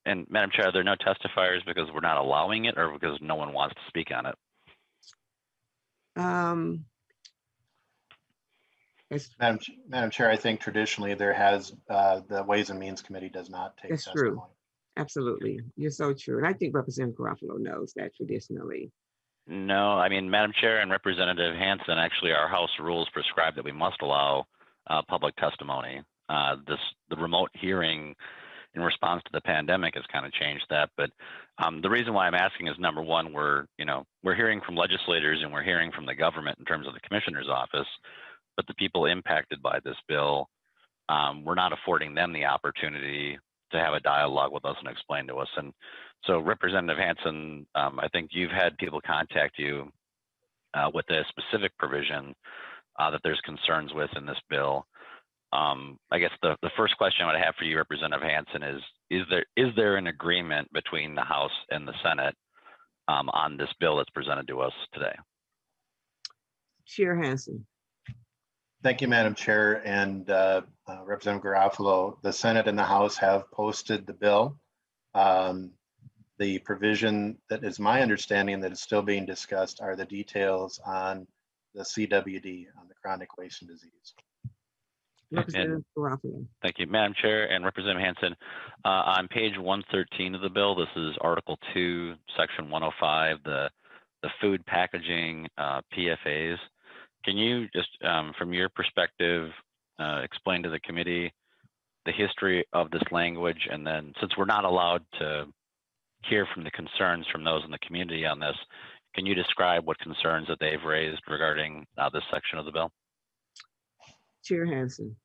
And Madam Chair, are there no testifiers because we're not allowing it or because no one wants to speak on it? Um, Madam, Ch- Madam Chair, I think traditionally there has, uh, the Ways and Means Committee does not take That's true. testimony. absolutely. You're so true. And I think Representative Garofalo knows that traditionally. No, I mean, Madam Chair and Representative Hansen, actually, our House rules prescribe that we must allow uh, public testimony. Uh, This, the remote hearing in response to the pandemic has kind of changed that. But um, the reason why I'm asking is number one, we're, you know, we're hearing from legislators and we're hearing from the government in terms of the commissioner's office. But the people impacted by this bill, um, we're not affording them the opportunity to have a dialogue with us and explain to us. And so Representative Hansen, um, I think you've had people contact you uh, with a specific provision uh, that there's concerns with in this bill. Um, I guess the, the first question I would have for you, Representative Hansen, is is there is there an agreement between the House and the Senate um, on this bill that's presented to us today? Chair Hansen, Thank you, Madam Chair and uh, uh, Representative Garofalo. The Senate and the House have posted the bill. Um, The provision that is my understanding that is still being discussed are the details on the CWD, on the chronic wasting disease. Representative. Thank you, Madam Chair and Representative Hansen. Uh, on page 113 of the bill, this is Article 2, Section 105, the the food packaging uh, PFAs. Can you just, um, from your perspective, uh, explain to the committee the history of this language? And then, since we're not allowed to hear from the concerns from those in the community on this, can you describe what concerns that they've raised regarding uh, this section of the bill? Chair Hansen.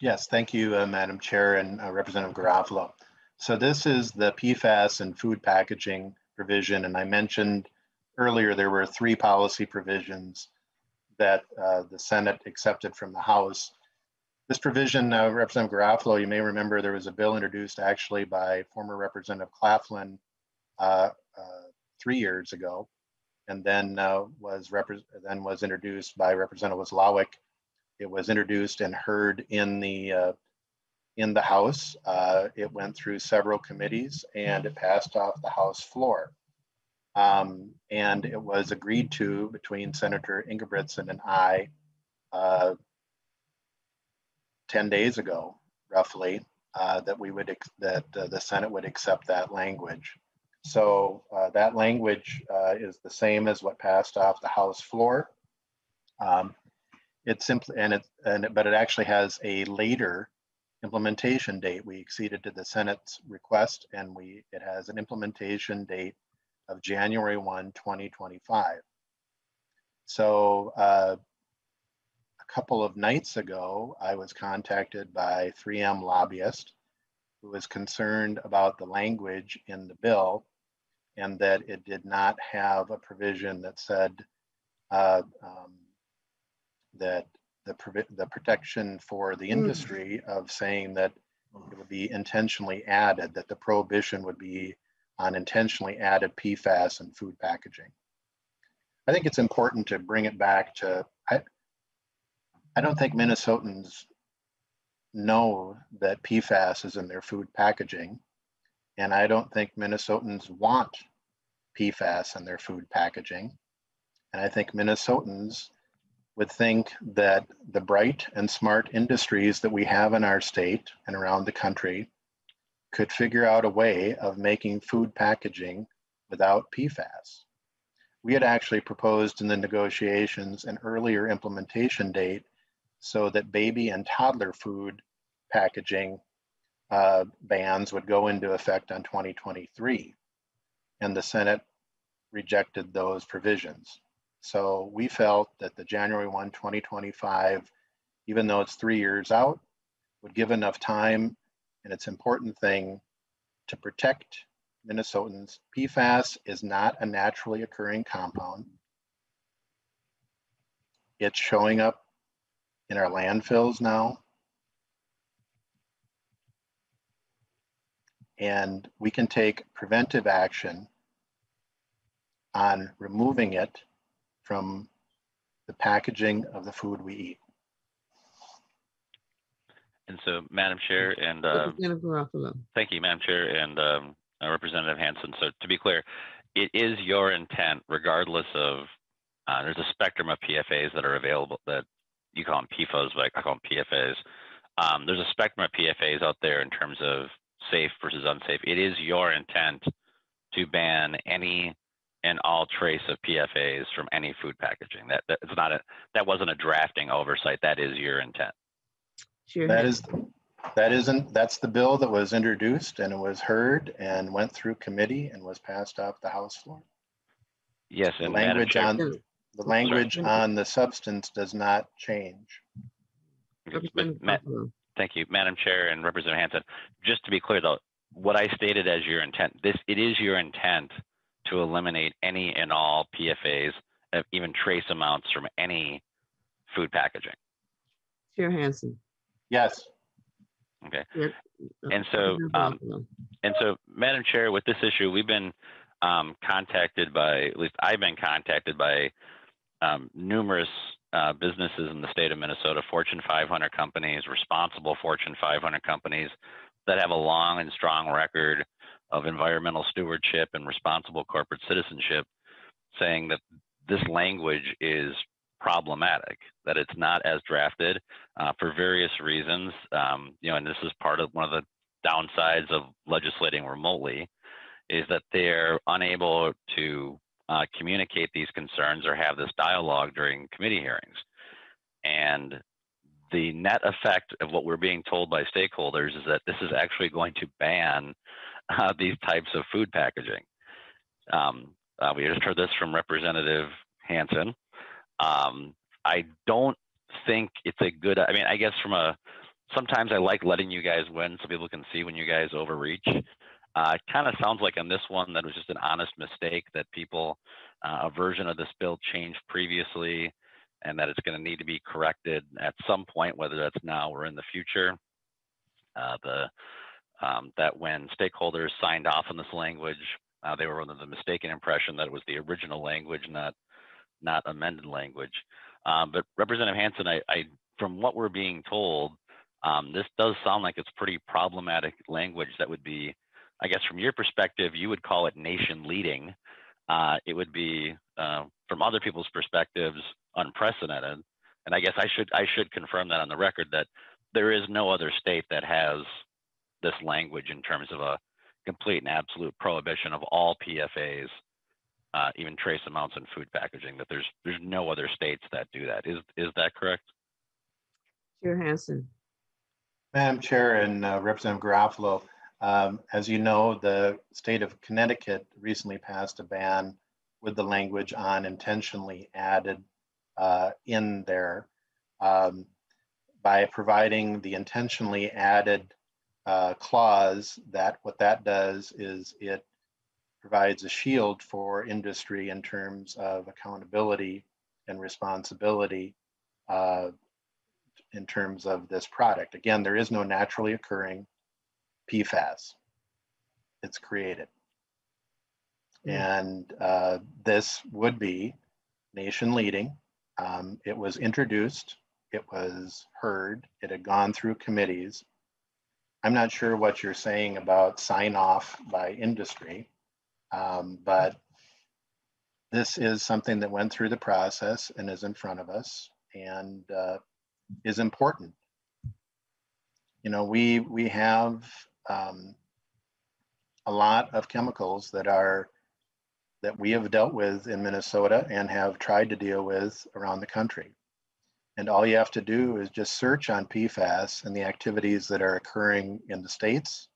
Yes, thank you, uh, Madam Chair and uh, Representative Garofalo. So this is the PFAS and food packaging provision, and I mentioned earlier there were three policy provisions that uh, the Senate accepted from the House. This provision, uh, Representative Garofalo, you may remember there was a bill introduced actually by former Representative Claflin uh, uh, three years ago, and then uh, was then was introduced by Representative Wazlawik it was introduced and heard in the uh, in the House. Uh, it went through several committees and it passed off the House floor. Um, and it was agreed to between Senator Ingebrigtsen and I uh, 10 days ago, roughly, uh, that we would that uh, the Senate would accept that language. So uh, that language is the same as what passed off the House floor. Um, it simply and it and it, but it actually has a later implementation date. We acceded to the Senate's request, and we it has an implementation date of January 1, 2025. So uh, a couple of nights ago, I was contacted by 3M lobbyist who was concerned about the language in the bill and that it did not have a provision that said uh, um, that the the protection for the Mm. industry of saying that it would be intentionally added, that the prohibition would be on intentionally added PFAS in food packaging. I think it's important to bring it back to, I, I don't think Minnesotans know that PFAS is in their food packaging. And I don't think Minnesotans want PFAS in their food packaging. And I think Minnesotans would think that the bright and smart industries that we have in our state and around the country could figure out a way of making food packaging without PFAS. We had actually proposed in the negotiations an earlier implementation date so that baby and toddler food packaging uh, bans would go into effect on 2023. And the Senate rejected those provisions. So we felt that the January 1, 2025, even though it's three years out, would give enough time and it's important thing to protect Minnesotans. PFAS is not a naturally occurring compound. It's showing up in our landfills now. And we can take preventive action on removing it from the packaging of the food we eat. And so, Madam Chair, and uh, Representative Garofalo. thank you, Madam Chair, and um, uh, Representative Hansen. So to be clear, it is your intent, regardless of, uh, there's a spectrum of PFAs that are available that you call them PFOs, but I call them PFAs. Um, there's a spectrum of PFAs out there in terms of safe versus unsafe. It is your intent to ban any and all trace of PFAs from any food packaging. That that's not a that wasn't a drafting oversight. That is your intent. That is, that isn't, that's the bill that was introduced and it was heard and went through committee and was passed off the House floor. Yes, The and Madam language Chair- on, the language on the substance does not change. But Ma- Thank you, Madam Chair and Representative Hansen. Just to be clear though, what I stated as your intent, this, it is your intent to eliminate any and all PFAs, even trace amounts from any food packaging. Chair Hansen. Yes. Okay. Chair- And so, um, and so, Madam Chair, with this issue, we've been um, contacted by, at least I've been contacted by um, numerous uh, businesses in the state of Minnesota, Fortune 500 companies, responsible Fortune 500 companies that have a long and strong record of environmental stewardship and responsible corporate citizenship, saying that this language is problematic, that it's not as drafted uh, for various reasons. Um, you know, and this is part of one of the downsides of legislating remotely, is that they're unable to uh, communicate these concerns or have this dialogue during committee hearings. And the net effect of what we're being told by stakeholders is that this is actually going to ban uh, these types of food packaging. Um, uh, we just heard this from Representative Hansen. Um, I don't think it's a good. I mean, I guess from a sometimes I like letting you guys win so people can see when you guys overreach. Uh, it kind of sounds like on this one that was just an honest mistake that people, uh, a version of this bill changed previously, and that it's going to need to be corrected at some point, whether that's now or in the future. Uh, the um, that when stakeholders signed off on this language, uh, they were under the mistaken impression that it was the original language, not not amended language. Um, but Representative Hansen, I, I, from what we're being told, um, this does sound like it's pretty problematic language that would be, I guess, from your perspective, you would call it nation leading. Uh, it would be, uh, from other people's perspectives, unprecedented. And I guess I should I should confirm that on the record that there is no other state that has this language in terms of a complete and absolute prohibition of all PFAs, uh, even trace amounts in food packaging. That there's there's no other states that do that. Is is that correct? Chair Hansen. Madam Chair and uh, Representative Garofalo, um, as you know, the state of Connecticut recently passed a ban with the language on intentionally added uh, in there um, by providing the intentionally added uh, clause that what that does is it provides a shield for industry in terms of accountability and responsibility uh, in terms of this product. Again, there is no naturally occurring PFAS. It's created. And uh, this would be nation leading. Um, it was introduced, it was heard, it had gone through committees. I'm not sure what you're saying about sign off by industry, um, but this is something that went through the process and is in front of us and uh, is important. You know, we we have um, a lot of chemicals that are that we have dealt with in Minnesota and have tried to deal with around the country. And all you have to do is just search on PFAS and the activities that are occurring in the states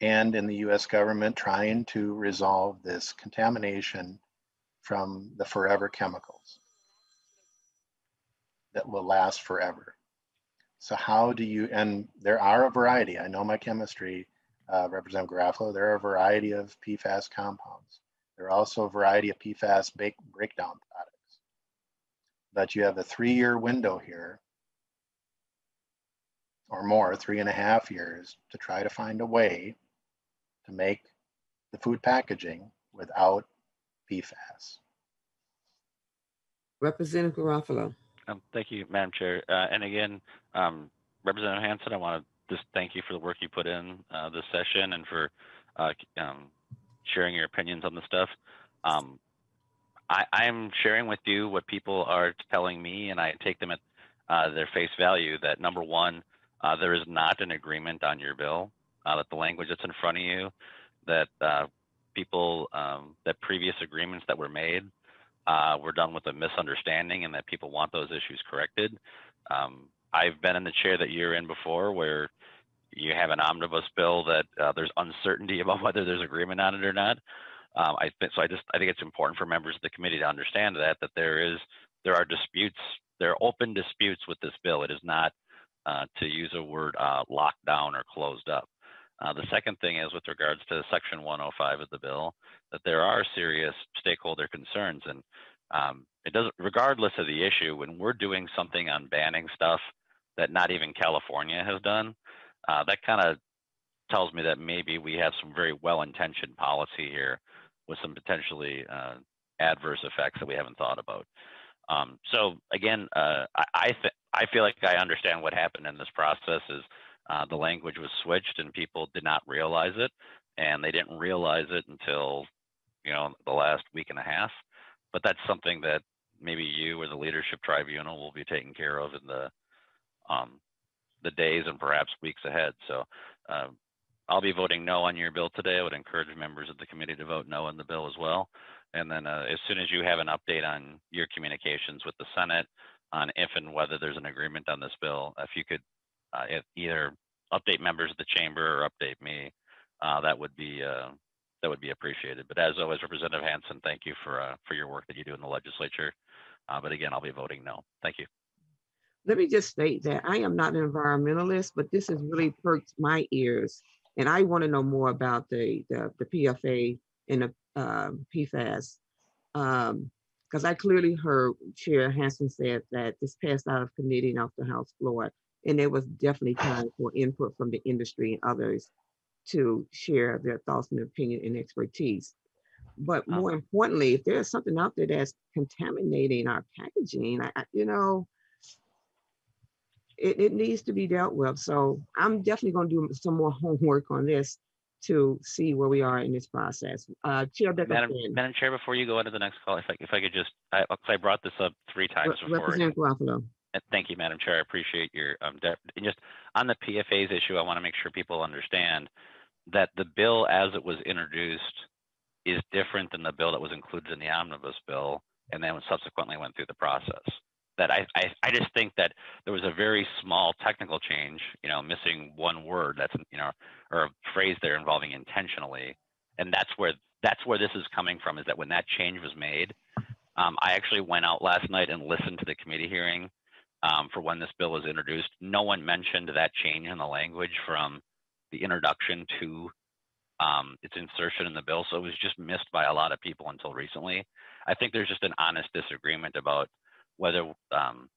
and in the US government trying to resolve this contamination from the forever chemicals that will last forever. So how do you, and there are a variety, I know my chemistry, uh, Representative Garofalo, there are a variety of PFAS compounds. There are also a variety of PFAS breakdown products. But you have a three-year window here or more, three and a half years, to try to find a way to make the food packaging without PFAS. Representative Garofalo. Um, thank you, Madam Chair. Uh, and again, um, Representative Hansen, I want to just thank you for the work you put in uh, this session and for uh, um, sharing your opinions on the stuff. Um, I, I'm sharing with you what people are telling me, and I take them at uh, their face value. That number one, uh, there is not an agreement on your bill. Uh, that the language that's in front of you, that people, um, that previous agreements that were made uh, were done with a misunderstanding and that people want those issues corrected. Um, I've been in the chair that you're in before where you have an omnibus bill that uh, there's uncertainty about whether there's agreement on it or not. Um, I think so. I just I think it's important for members of the committee to understand that that there is there are disputes, there are open disputes with this bill. It is not, uh, to use a word, uh, locked down or closed up. Uh, the second thing is with regards to Section 105 of the bill, that there are serious stakeholder concerns, and um, it doesn't, regardless of the issue, when we're doing something on banning stuff that not even California has done, uh, that kind of tells me that maybe we have some very well-intentioned policy here with some potentially uh, adverse effects that we haven't thought about. Um, so again, uh, I I, I feel like I understand what happened in this process is uh, the language was switched and people did not realize it, and they didn't realize it until you know the last week and a half. But that's something that maybe you or the leadership tribunal will be taking care of in the um, the days and perhaps weeks ahead. So uh, I'll be voting no on your bill today. I would encourage members of the committee to vote no on the bill as well. And then uh, as soon as you have an update on your communications with the Senate on if and whether there's an agreement on this bill, if you could uh, either update members of the chamber or update me, uh, that would be uh, that would be appreciated. But as always, Representative Hansen, thank you for uh, for your work that you do in the legislature. Uh, but again, I'll be voting no. Thank you. Let me just state that I am not an environmentalist, but this has really perked my ears, and I want to know more about the the, the PFA and the um, PFAS. Um, because I clearly heard Chair Hansen said that this passed out of committee and off the House floor. And there was definitely time for input from the industry and others to share their thoughts and opinion and expertise. But more importantly, if there's something out there that's contaminating our packaging, I, I, you know, it, it needs to be dealt with. So I'm definitely going to do some more homework on this to see where we are in this process. Uh, Chair Madam, Madam Chair, before you go into the next call, if I, if I could just, I, I brought this up three times Re- before. Representative Garofalo. Thank you, Madam Chair. I appreciate your um, and just on the PFAS issue. I want to make sure people understand that the bill, as it was introduced, is different than the bill that was included in the omnibus bill, and then subsequently went through the process. That I, I, I just think that there was a very small technical change, you know, missing one word that's you know, or a phrase there involving intentionally, and that's where that's where this is coming from. Is that when that change was made, um, I actually went out last night and listened to the committee hearing um, for when this bill was introduced. No one mentioned that change in the language from the introduction to um, its insertion in the bill. So it was just missed by a lot of people until recently. I think there's just an honest disagreement about whether um,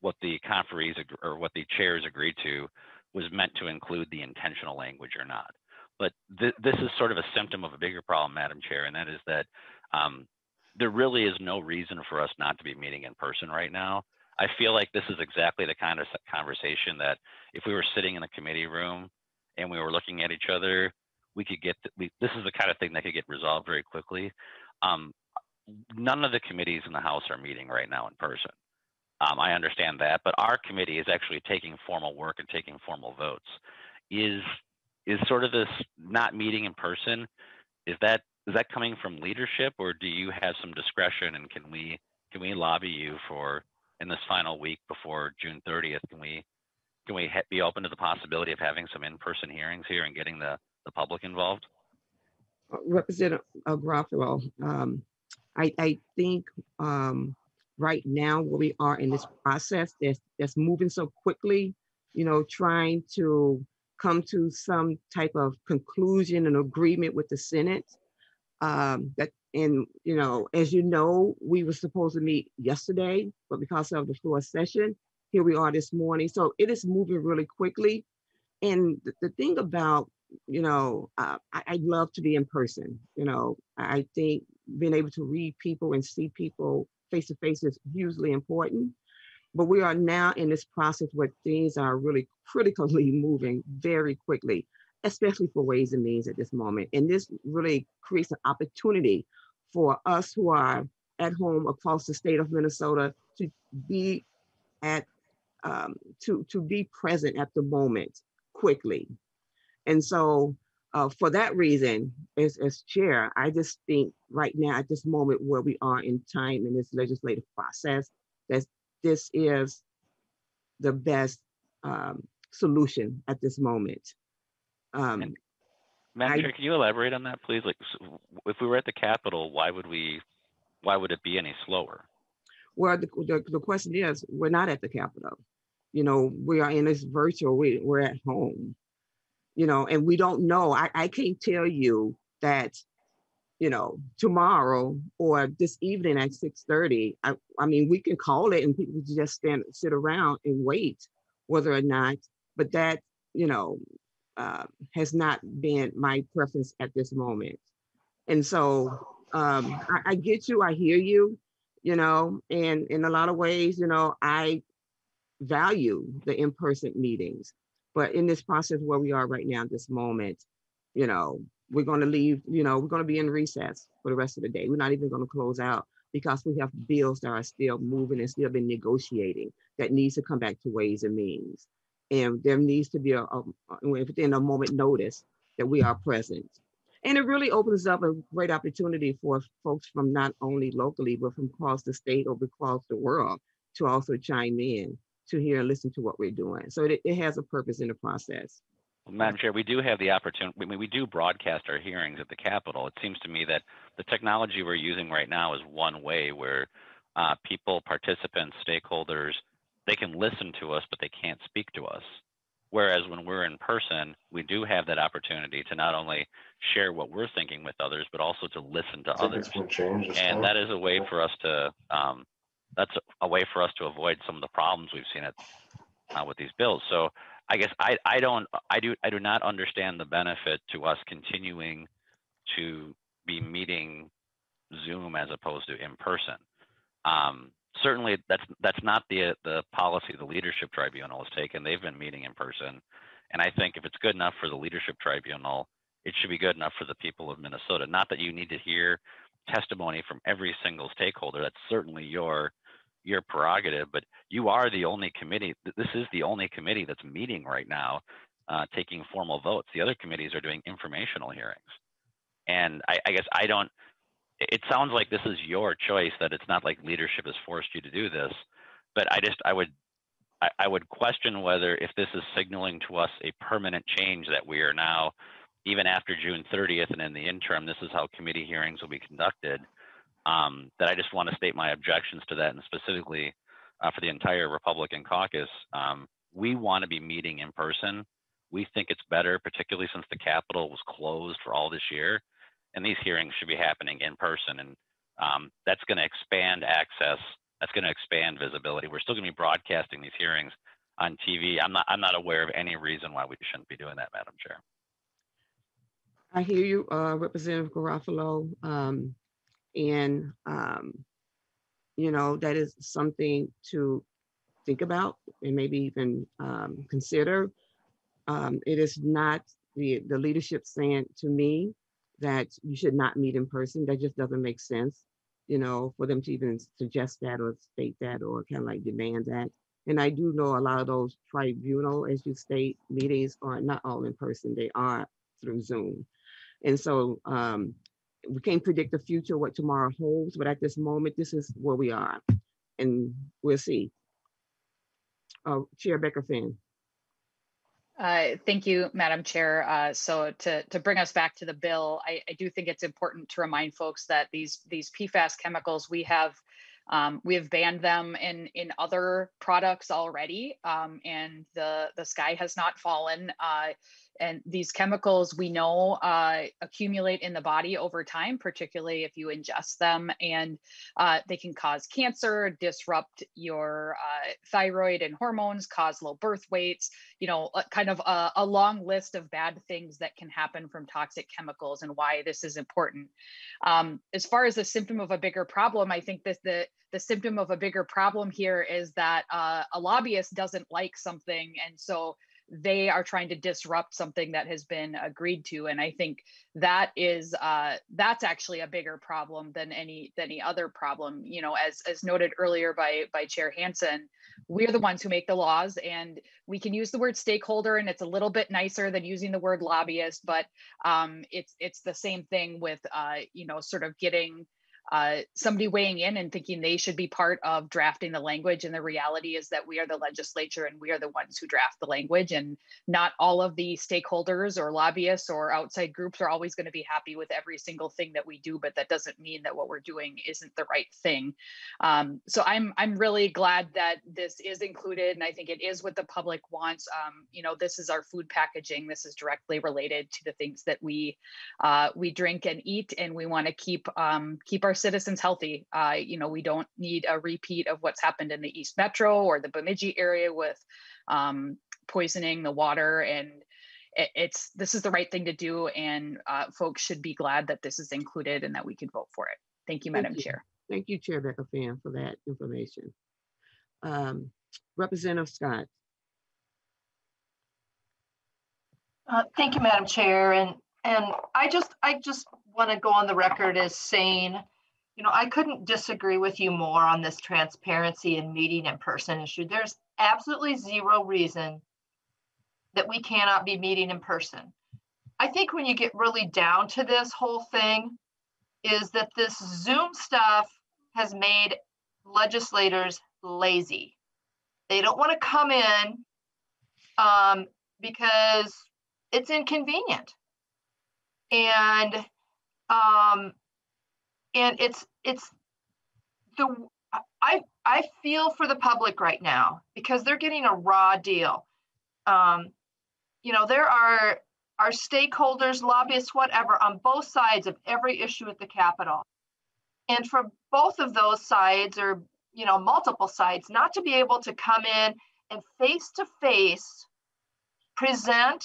what the conferees or what the chairs agreed to was meant to include the intentional language or not. But th- this is sort of a symptom of a bigger problem, Madam Chair, and that is that um, there really is no reason for us not to be meeting in person right now. I feel like this is exactly the kind of conversation that if we were sitting in a committee room and we were looking at each other, we could get, we, this is the kind of thing that could get resolved very quickly. Um, none of the committees in the House are meeting right now in person. Um, I understand that, but our committee is actually taking formal work and taking formal votes. Is is sort of this not meeting in person? Is that is that coming from leadership, or do you have some discretion? And can we can we lobby you for in this final week before June 30th? Can we can we be open to the possibility of having some in-person hearings here and getting the the public involved? Representative Garofalo, um, I, I think um, right now where we are in this process that's, that's moving so quickly, you know, trying to come to some type of conclusion and agreement with the Senate. Um, that and you know, as you know, we were supposed to meet yesterday, but because of the floor session, here we are this morning. So it is moving really quickly. And the, the thing about you know, uh, I, I'd love to be in person. You know, I think being able to read people and see people face to face is hugely important. But we are now in this process where things are really critically moving very quickly, especially for Ways and Means at this moment. And this really creates an opportunity for us who are at home across the state of Minnesota to be at um, to to be present at the moment quickly. And so uh, for that reason, as, as chair, I just think right now at this moment where we are in time in this legislative process, that this is the best um, solution at this moment. Um, Madam Chair, can you elaborate on that, please? Like, if we were at the Capitol, why would we, why would it be any slower? Well, the, the, the question is, we're not at the Capitol. You know, we are in this virtual, we, we're at home you know, and we don't know. I, I can't tell you that, you know, tomorrow or this evening at 6:30. I, I mean, we can call it and people just stand sit around and wait whether or not, but that, you know, uh, has not been my preference at this moment. And so um, I, I get you, I hear you, you know, and in a lot of ways, you know, I value the in-person meetings but in this process where we are right now, this moment, you know, we're going to leave, you know, we're going to be in recess for the rest of the day. We're not even going to close out because we have bills that are still moving and still been negotiating that needs to come back to ways and means. And there needs to be a, a within a moment notice that we are present. And it really opens up a great opportunity for folks from not only locally, but from across the state or across the world to also chime in to hear and listen to what we're doing. So it, it has a purpose in the process. Well, Madam Chair, we do have the opportunity, I mean, we do broadcast our hearings at the Capitol. It seems to me that the technology we're using right now is one way where uh, people, participants, stakeholders, they can listen to us, but they can't speak to us. Whereas when we're in person, we do have that opportunity to not only share what we're thinking with others, but also to listen to others. And that is a way for us to um, that's a, way for us to avoid some of the problems we've seen it uh, with these bills. So I guess I, I don't I do I do not understand the benefit to us continuing to be meeting Zoom as opposed to in person. Um, certainly, that's that's not the the policy the leadership tribunal has taken. They've been meeting in person, and I think if it's good enough for the leadership tribunal, it should be good enough for the people of Minnesota. Not that you need to hear testimony from every single stakeholder. That's certainly your your prerogative, but you are the only committee. This is the only committee that's meeting right now, uh, taking formal votes. The other committees are doing informational hearings. And I, I guess I don't, it sounds like this is your choice that it's not like leadership has forced you to do this, but I just, I would, I, I would question whether if this is signaling to us a permanent change that we are now, even after June 30th and in the interim, this is how committee hearings will be conducted um, that I just want to state my objections to that, and specifically uh, for the entire Republican caucus. Um, we want to be meeting in person. We think it's better, particularly since the Capitol was closed for all this year, and these hearings should be happening in person. And um, that's going to expand access. That's going to expand visibility. We're still going to be broadcasting these hearings on TV. I'm not, I'm not aware of any reason why we shouldn't be doing that, Madam Chair. I hear you, uh, Representative Garofalo. Um, and, um, you know, that is something to think about and maybe even, um, consider. Um, it is not the, the leadership saying to me that you should not meet in person. That just doesn't make sense, you know, for them to even suggest that or state that or kind of like demand that. And I do know a lot of those tribunal, as you state, meetings are not all in person, they are through Zoom. And so um, we can't predict the future, what tomorrow holds, but at this moment, this is where we are. And we'll see. Uh, Chair Becker Finn. Uh, Thank you, Madam Chair. Uh, So to, to bring us back to the bill, I, I do think it's important to remind folks that these, these PFAS chemicals, we have, um, we have banned them in, in other products already, um, and the, the sky has not fallen. Uh, and these chemicals we know uh, accumulate in the body over time, particularly if you ingest them, and uh, they can cause cancer, disrupt your uh, thyroid and hormones, cause low birth weights, you know, kind of a, a long list of bad things that can happen from toxic chemicals and why this is important. Um, as far as the symptom of a bigger problem, I think that the the symptom of a bigger problem here is that uh, a lobbyist doesn't like something, and so they are trying to disrupt something that has been agreed to and i think that is uh, that's actually a bigger problem than any than any other problem. You know as as noted earlier by by chair hansen we're the ones who make the laws and we can use the word stakeholder and it's a little bit nicer than using the word lobbyist but um, it's it's the same thing with uh, you know sort of getting uh, somebody weighing in and thinking they should be part of drafting the language. And the reality is that we are the legislature and we are the ones who draft the language. And not all of the stakeholders or lobbyists or outside groups are always going to be happy with every single thing that we do. But that doesn't mean that what we're doing isn't the right thing. Um, so I'm I'm really glad that this is included, and I think it is what the public wants. Um, you know, this is our food packaging. This is directly related to the things that we uh, we drink and eat, and we want to keep um, keep our citizens healthy. Uh, you know, we don't need a repeat of what's happened in the East Metro or the Bemidji area with um, poisoning the water and it, it's this is the right thing to do and uh, folks should be glad that this is included and that we can vote for it. Thank you, Thank Madam you. Chair. Thank you, Chair Becker Finn, for that information. Um, Representative Scott. Uh, Thank you, Madam Chair. And, and I just, I just want to go on the record as saying, you know, I couldn't disagree with you more on this transparency and meeting in person issue. There's absolutely zero reason that we cannot be meeting in person. I think when you get really down to this whole thing, is that this Zoom stuff has made legislators lazy. They don't want to come in um, because it's inconvenient. And um, and it's it's the I I feel for the public right now because they're getting a raw deal. Um, you know, there are our stakeholders, lobbyists, whatever, on both sides of every issue at the Capitol. And for both of those sides, or you know, multiple sides, not to be able to come in and face to face present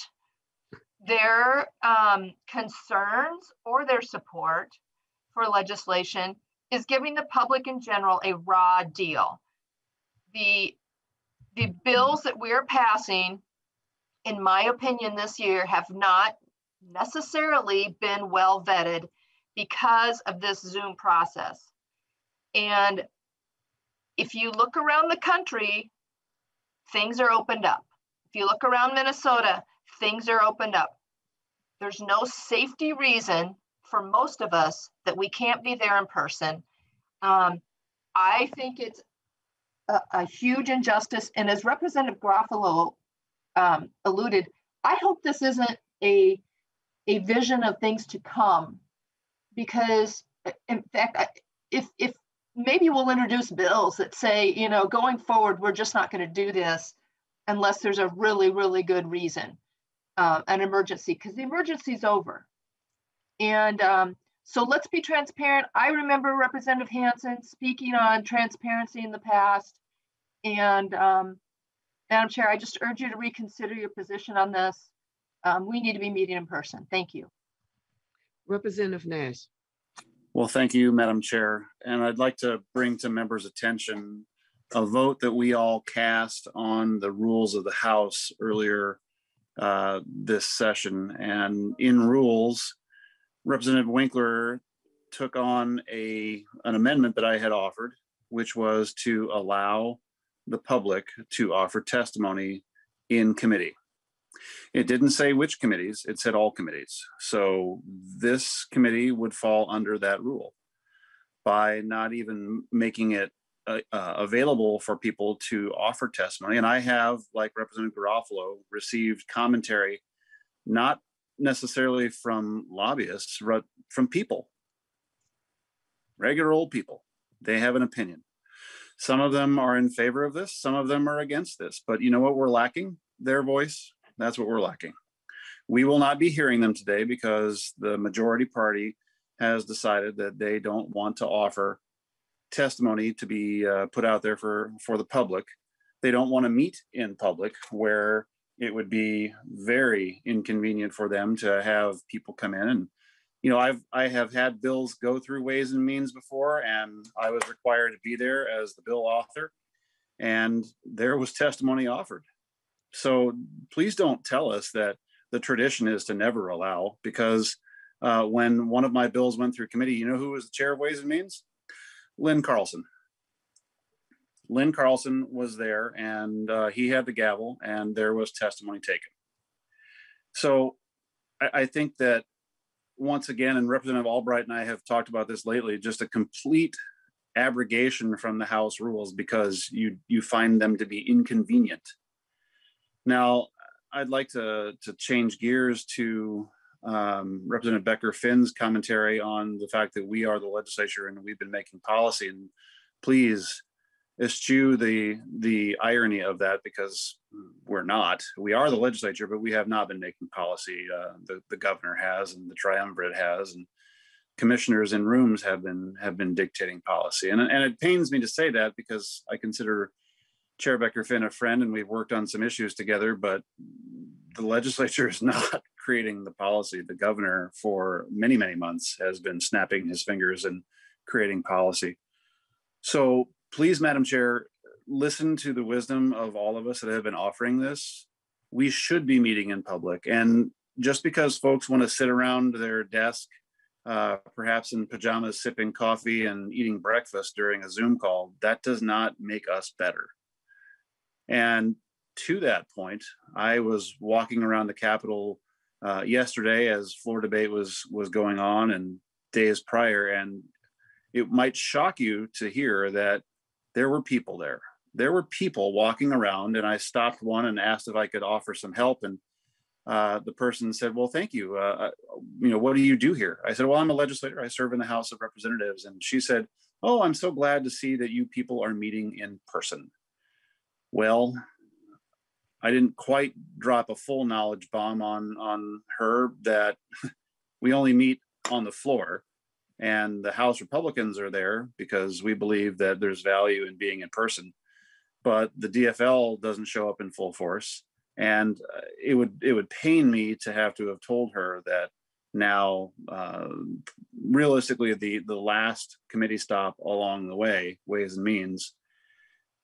their um, concerns or their support for legislation is giving the public in general a raw deal. The, the bills that we're passing, in my opinion, this year have not necessarily been well vetted because of this Zoom process. And if you look around the country, things are opened up. If you look around Minnesota, things are opened up. There's no safety reason for most of us that we can't be there in person. Um, I think it's a, a, huge injustice. And as Representative Garofalo um, alluded, I hope this isn't a, a vision of things to come because in fact, if, if maybe we'll introduce bills that say, you know, going forward, we're just not going to do this unless there's a really, really good reason, uh, an emergency, because the emergency is over. And um, so let's be transparent. I remember Representative Hansen speaking on transparency in the past. And um, Madam Chair, I just urge you to reconsider your position on this. Um, we need to be meeting in person. Thank you. Representative Nash. Well, thank you, Madam Chair. And I'd like to bring to members' attention a vote that we all cast on the rules of the House earlier uh, this session. And in rules, Representative Winkler took on a, an amendment that I had offered, which was to allow the public to offer testimony in committee. It didn't say which committees, it said all committees. So this committee would fall under that rule by not even making it uh, uh, available for people to offer testimony. And I have, like Representative Garofalo, received commentary, not necessarily from lobbyists, but from people, regular old people. They have an opinion. Some of them are in favor of this, some of them are against this. But you know what we're lacking? Their voice. That's what we're lacking. We will not be hearing them today because the majority party has decided that they don't want to offer testimony to be uh, put out there for for the public. They don't want to meet in public where it would be very inconvenient for them to have people come in. And you know i've i have had bills go through ways and means before and i was required to be there as the bill author and there was testimony offered. So please don't tell us that the tradition is to never allow because uh, when one of my bills went through committee you know who was the chair of ways and means? Lynn carlson lynn carlson was there and uh, he had the gavel and there was testimony taken so I, I think that once again, and Representative Albright and I have talked about this lately, just a complete abrogation from the House rules because you you find them to be inconvenient. Now, I'd like to to change gears to um, Representative Becker Finn's commentary on the fact that we are the legislature and we've been making policy. And please eschew the the irony of that because we're not. We are the legislature, but we have not been making policy. Uh, the the governor has, and the triumvirate has, and commissioners in rooms have been have been dictating policy. And and it pains me to say that because I consider Chair Becker Finn a friend, and we've worked on some issues together. But the legislature is not creating the policy. The governor, for many many months, has been snapping his fingers and creating policy. So please, Madam Chair, listen to the wisdom of all of us that have been offering this. We should be meeting in public. And just because folks want to sit around their desk, uh, perhaps in pajamas, sipping coffee and eating breakfast during a Zoom call, that does not make us better. And to that point, I was walking around the Capitol uh, yesterday as floor debate was was going on and days prior, and it might shock you to hear that there were people there. There were people walking around, and I stopped one and asked if I could offer some help. And uh, the person said, "Well, thank you. Uh, you know, what do you do here?" I said, "Well, I'm a legislator. I serve in the House of Representatives." And she said, "Oh, I'm so glad to see that you people are meeting in person." Well, I didn't quite drop a full knowledge bomb on on her that we only meet on the floor and the House Republicans are there because we believe that there's value in being in person. But the DFL doesn't show up in full force, and uh, it would it would pain me to have to have told her that now, uh, realistically, the the last committee stop along the way, Ways and Means,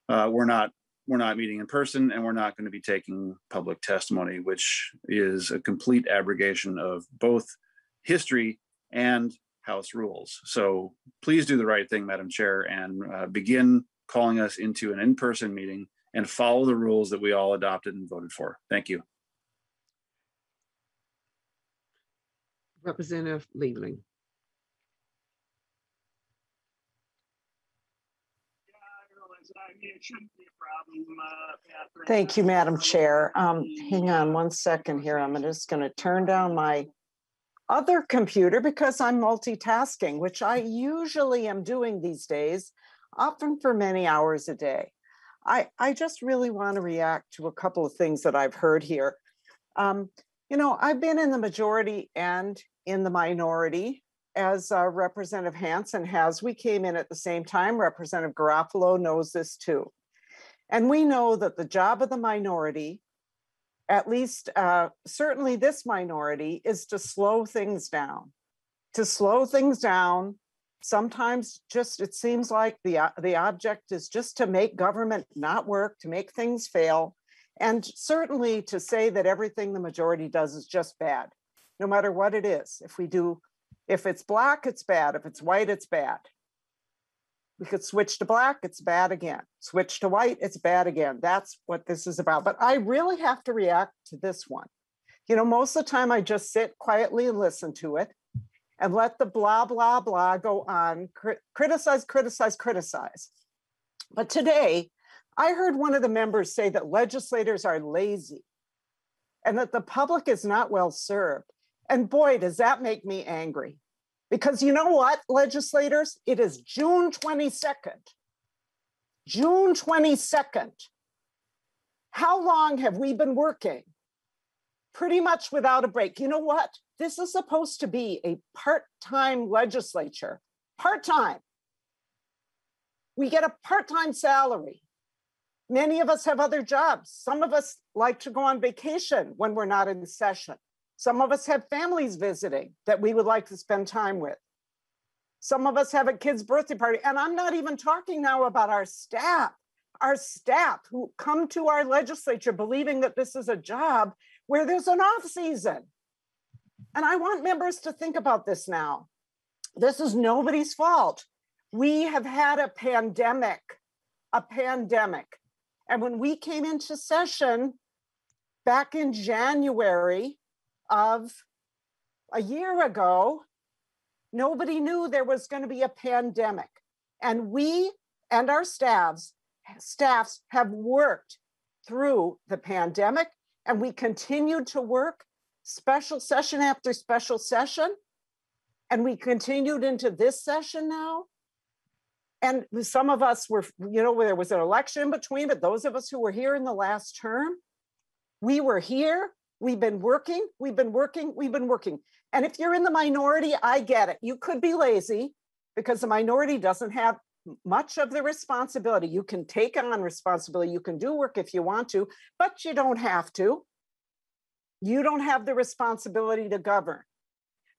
uh, we're not we're not meeting in person, and we're not going to be taking public testimony, which is a complete abrogation of both history and House rules. So please do the right thing, Madam Chair, and uh, begin calling us into an in-person meeting and follow the rules that we all adopted and voted for. Thank you. Representative Liebling. Thank you, Madam Chair. Um, hang on one second here. I'm just going to turn down my other computer because I'm multitasking, which I usually am doing these days, often for many hours a day. I, I just really want to react to a couple of things that I've heard here. Um, you know, I've been in the majority and in the minority as uh, Representative Hansen has. We came in at the same time. Representative Garofalo knows this too. And we know that the job of the minority, at least uh, certainly this minority, is to slow things down. To slow things down, sometimes just it seems like the, uh, the object is just to make government not work, to make things fail, and certainly to say that everything the majority does is just bad, no matter what it is. If we do, if it's black, it's bad. If it's white, it's bad. We could switch to black, it's bad again. Switch to white, it's bad again. That's what this is about. But I really have to react to this one. You know, most of the time I just sit quietly and listen to it and let the blah, blah, blah go on, Crit- criticize, criticize, criticize. But today, I heard one of the members say that legislators are lazy and that the public is not well served. And boy, does that make me angry. Because you know what, legislators? It is June 22nd. June 22nd. How long have we been working? Pretty much without a break. You know what? This is supposed to be a part time legislature. Part time. We get a part time salary. Many of us have other jobs. Some of us like to go on vacation when we're not in session. Some of us have families visiting that we would like to spend time with. Some of us have a kid's birthday party. And I'm not even talking now about our staff, our staff who come to our legislature believing that this is a job where there's an off season. And I want members to think about this now. This is nobody's fault. We have had a pandemic, a pandemic. And when we came into session back in January, of a year ago, nobody knew there was going to be a pandemic. And we and our staffs, staffs have worked through the pandemic and we continued to work special session after special session. And we continued into this session now. And some of us were, you know, there was an election in between, but those of us who were here in the last term, we were here We've been working, we've been working, we've been working. And if you're in the minority, I get it. You could be lazy because the minority doesn't have much of the responsibility. You can take on responsibility, you can do work if you want to, but you don't have to. You don't have the responsibility to govern.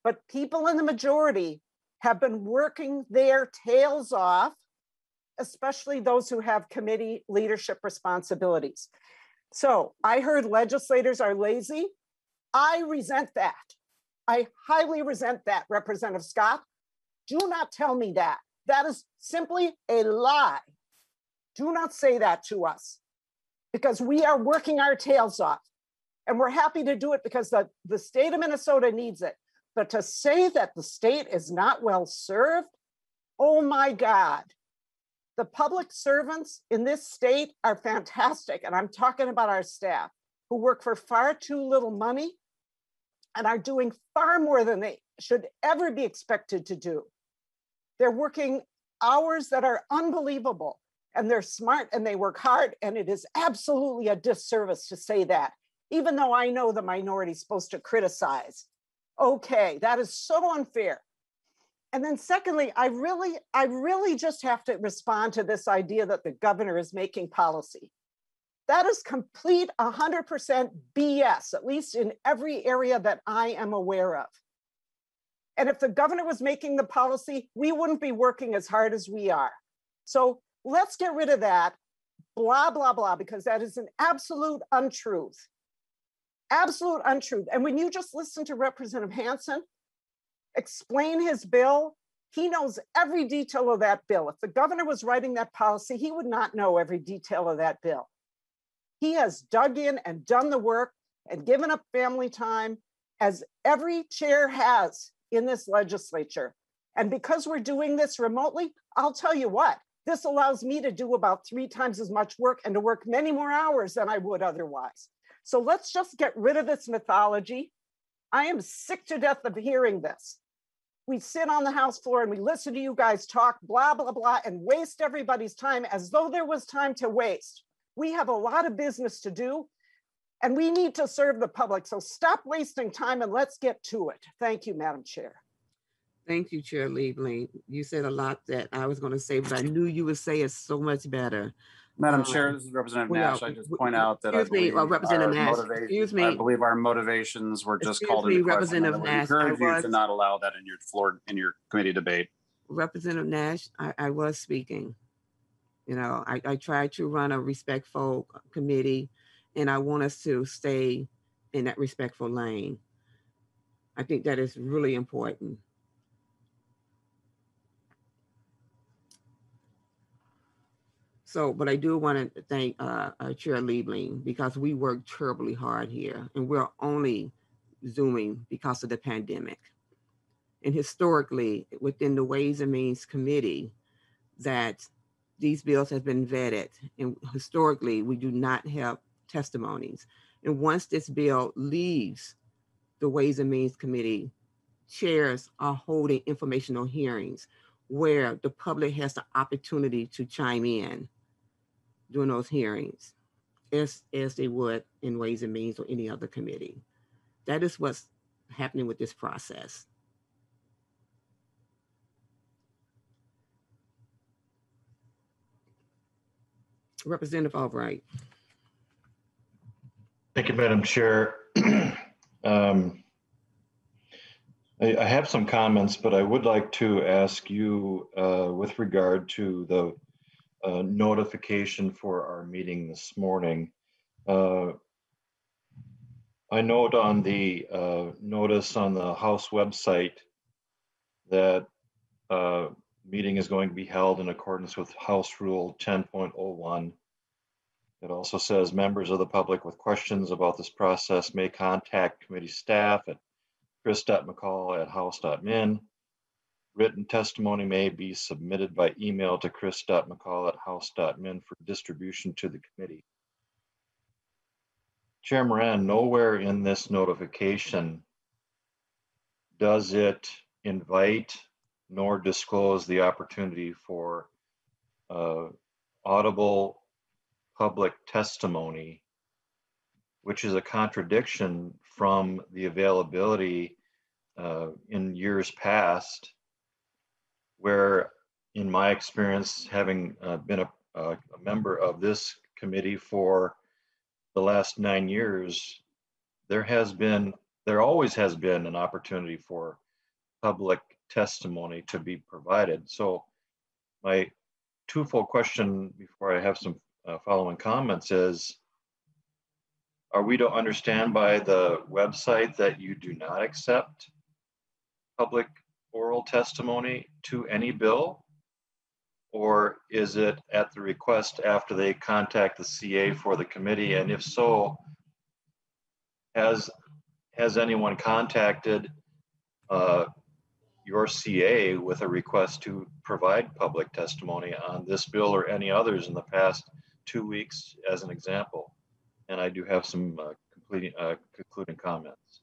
But people in the majority have been working their tails off, especially those who have committee leadership responsibilities. So I heard legislators are lazy. I resent that. I highly resent that, Representative Scott. Do not tell me that. That is simply a lie. Do not say that to us because we are working our tails off and we're happy to do it because the, the state of Minnesota needs it. But to say that the state is not well served, oh my God, the public servants in this state are fantastic. And I'm talking about our staff who work for far too little money and are doing far more than they should ever be expected to do. They're working hours that are unbelievable and they're smart and they work hard. And it is absolutely a disservice to say that, even though I know the minority is supposed to criticize. Okay, that is so unfair. And then secondly, I really, I really just have to respond to this idea that the governor is making policy. That is complete 100% BS, at least in every area that I am aware of. And if the governor was making the policy, we wouldn't be working as hard as we are. So let's get rid of that blah, blah, blah, because that is an absolute untruth. Absolute untruth. And when you just listen to Representative Hansen, explain his bill. He knows every detail of that bill. If the governor was writing that policy, he would not know every detail of that bill. He has dug in and done the work and given up family time as every chair has in this legislature. And because we're doing this remotely, I'll tell you what, this allows me to do about three times as much work and to work many more hours than I would otherwise. So let's just get rid of this mythology. I am sick to death of hearing this we sit on the House floor and we listen to you guys talk, blah, blah, blah, and waste everybody's time as though there was time to waste. We have a lot of business to do and we need to serve the public. So stop wasting time and let's get to it. Thank you, Madam Chair. Thank you, Chair Liebling. You said a lot that I was going to say, but I knew you would say it so much better. Madam Um, Chair, this is Representative well, Nash. I just w- point out that I excuse me, believe uh, Representative our Nash, excuse I believe our motivations were just Excuse called me, into question. Representative I would Nash, I encourage you was- to not allow that in your floor, in your committee debate. Representative Nash, I, I was speaking. You know, I, I tried to run a respectful committee and I want us to stay in that respectful lane. I think that is really important. So, but I do want to thank uh, uh, Chair Liebling because we work terribly hard here and we're only zooming because of the pandemic. And historically, within the Ways and Means Committee, that these bills have been vetted. And historically, we do not have testimonies. And once this bill leaves the Ways and Means Committee, chairs are holding informational hearings where the public has the opportunity to chime in during those hearings as, as they would in Ways and Means or any other committee. That is what's happening with this process. Representative Albright. Thank you, Madam Chair. Um, I, have some comments, but I would like to ask you uh, with regard to the uh, notification for our meeting this morning. Uh, I note on the uh, notice on the House website that uh, meeting is going to be held in accordance with House Rule 10.01. It also says members of the public with questions about this process may contact committee staff at chris.mccall at house.min. Written testimony may be submitted by email to chris.mccall at house.min for distribution to the committee. Chair Moran, nowhere in this notification does it invite nor disclose the opportunity for uh, audible public testimony, which is a contradiction from the availability uh, in years past, where in my experience, having uh, been a, a member of this committee for the last nine years, there has been, there always has been an opportunity for public testimony to be provided. So my twofold question before I have some uh, following comments is, are we to understand by the website that you do not accept public oral testimony to any bill? Or is it at the request after they contact the CA for the committee? And if so, has, has anyone contacted uh, your CA with a request to provide public testimony on this bill or any others in the past two weeks as an example? And I do have some uh, completing, uh, concluding comments.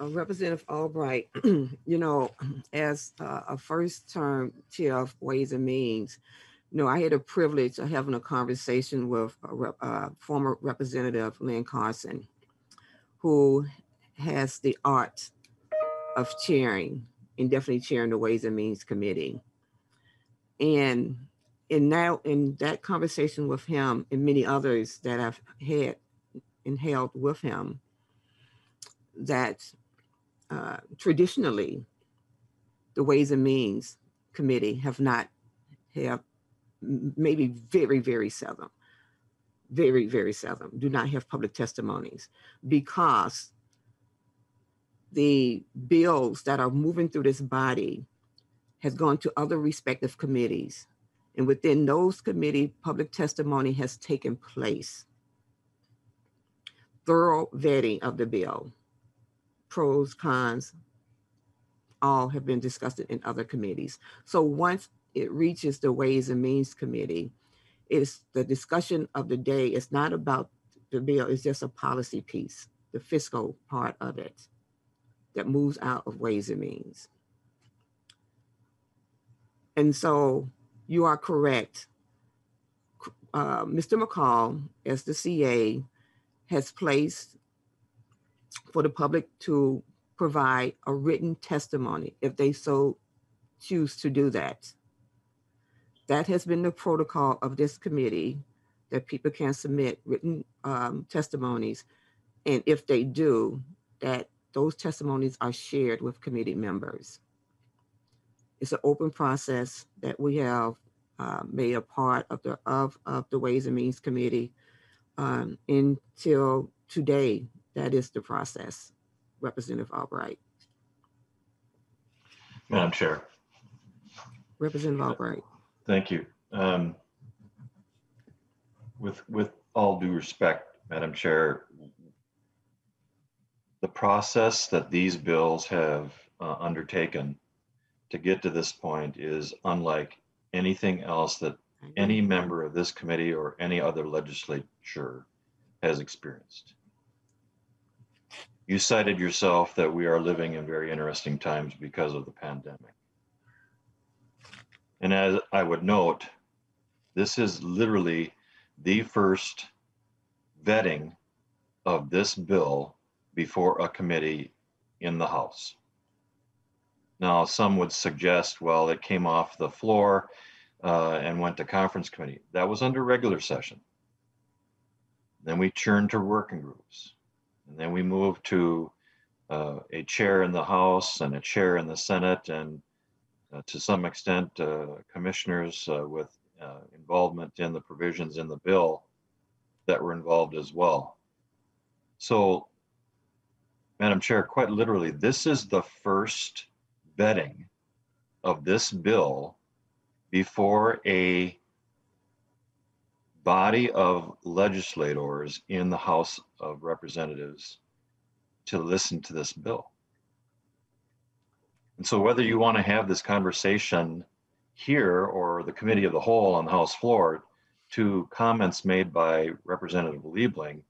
Uh, Representative Albright, you know, as uh, a first term chair of Ways and Means, you know, I had a privilege of having a conversation with a rep- uh, former Representative Lynn Carlson, who has the art of chairing and definitely chairing the Ways and Means Committee. And in now in that conversation with him and many others that I've had and held with him, that uh, traditionally the Ways and Means Committee have not have maybe very very seldom, very very seldom do not have public testimonies because the bills that are moving through this body has gone to other respective committees and within those committee public testimony has taken place. Thorough vetting of the bill pros cons all have been discussed in other committees so once it reaches the ways and means committee it's the discussion of the day it's not about the bill it's just a policy piece the fiscal part of it that moves out of ways and means and so you are correct. Uh, Mr. McCall, as the CA, has placed for the public to provide a written testimony if they so choose to do that. That has been the protocol of this committee, that people can submit written um, testimonies. And if they do, that those testimonies are shared with committee members. It's an open process that we have uh, made a part of the of, of the Ways and Means Committee um, until today. That is the process, Representative Albright. Madam Chair, Representative Albright. thank you. Um, With, with all due respect, Madam Chair, the process that these bills have uh, undertaken to get to this point is unlike anything else that any member of this committee or any other legislature has experienced. You cited yourself that we are living in very interesting times because of the pandemic. And as I would note, this is literally the first vetting of this bill before a committee in the House. Now, some would suggest, well, it came off the floor uh, and went to conference committee. That was under regular session. Then we turned to working groups. And then we moved to uh, a chair in the House and a chair in the Senate, and uh, to some extent, uh, commissioners uh, with uh, involvement in the provisions in the bill that were involved as well. So, Madam Chair, quite literally, this is the first vetting of this bill before a body of legislators in the House of Representatives to listen to this bill. And so whether you want to have this conversation here or the committee of the whole on the House floor to comments made by Representative Liebling,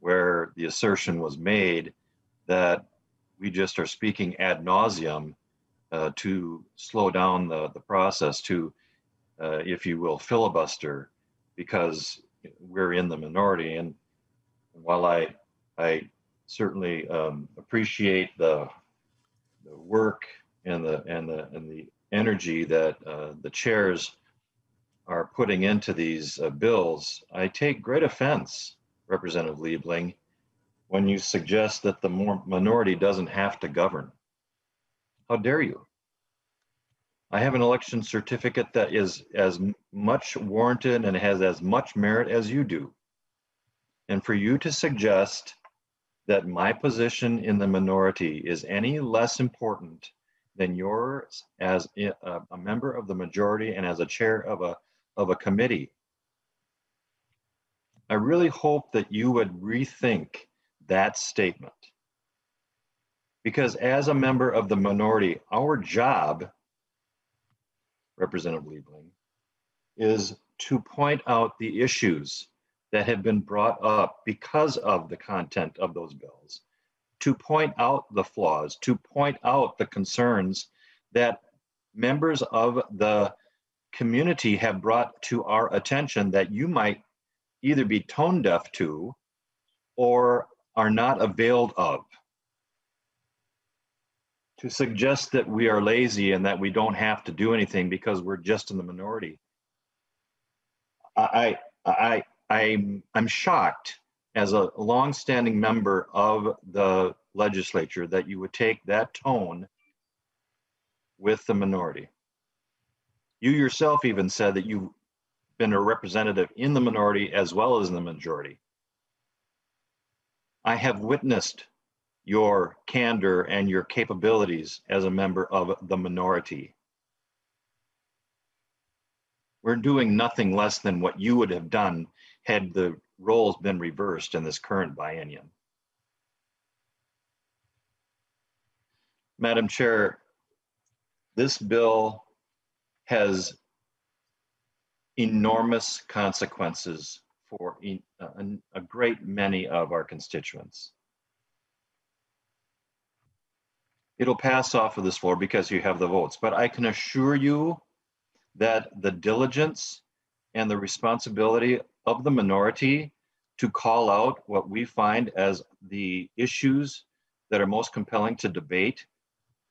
where the assertion was made that we just are speaking ad nauseum uh, to slow down the, the process, to, uh, if you will, filibuster, because we're in the minority. And while I, I certainly um, appreciate the, the work and the and the and the energy that uh, the chairs are putting into these uh, bills, I take great offense, Representative Liebling, when you suggest that the minority doesn't have to govern. How dare you? I have an election certificate that is as much warranted and has as much merit as you do. And for you to suggest that my position in the minority is any less important than yours as a, member of the majority and as a chair of a, of a committee. I really hope that you would rethink that statement. Because as a member of the minority, our job, Representative Liebling, is to point out the issues that have been brought up because of the content of those bills to point out the flaws, to point out the concerns that members of the community have brought to our attention that you might either be tone deaf to or are not availed of. To suggest that we are lazy and that we don't have to do anything because we're just in the minority. I, I, I, I'm, I'm shocked as a longstanding member of the legislature that you would take that tone with the minority. You yourself even said that you've been a representative in the minority as well as in the majority. I have witnessed your candor and your capabilities as a member of the minority. We're doing nothing less than what you would have done had the roles been reversed in this current biennium. Madam Chair, this bill has enormous consequences for a, uh, a, great many of our constituents. It'll pass off of this floor because you have the votes, but I can assure you that the diligence and the responsibility of the minority to call out what we find as the issues that are most compelling to debate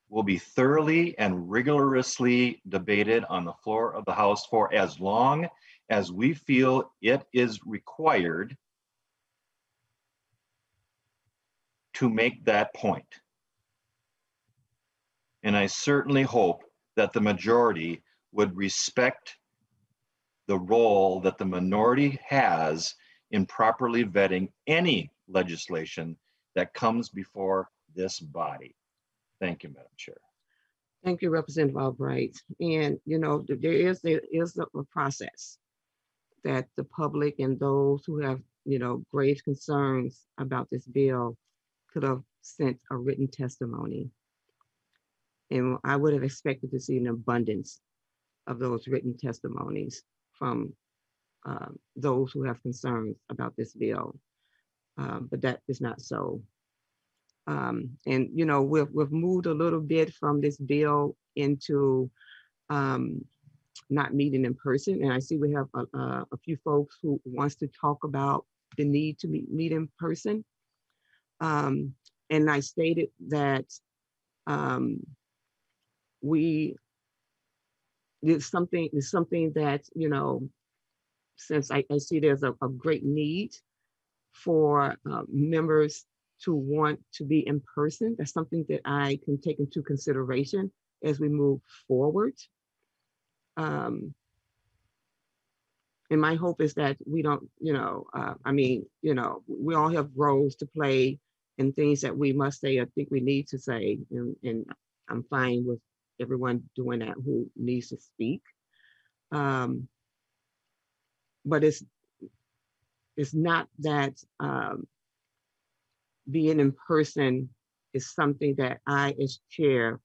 will be thoroughly and rigorously debated on the floor of the House for as long as we feel it is required to make that point. And I certainly hope that the majority would respect the role that the minority has in properly vetting any legislation that comes before this body. Thank you, Madam Chair. Thank you, Representative Albright. And, you know, there is, there is a process that the public and those who have, you know, grave concerns about this bill could have sent a written testimony. And I would have expected to see an abundance of those written testimonies from um, those who have concerns about this bill. Um, But that is not so. Um, and you know, we've we've moved a little bit from this bill into um, not meeting in person. And I see we have a, a, a few folks who wants to talk about the need to meet meet in person. Um, and I stated that um, we there's something there's something that you know since I, I see there's a, a great need for uh, members to want to be in person. That's something that I can take into consideration as we move forward. Um, and my hope is that we don't, you know, uh, I mean, you know, we all have roles to play and things that we must say or think we need to say. And, and I'm fine with everyone doing that who needs to speak. Um, but it's it's not that um, being in person is something that I, as chair,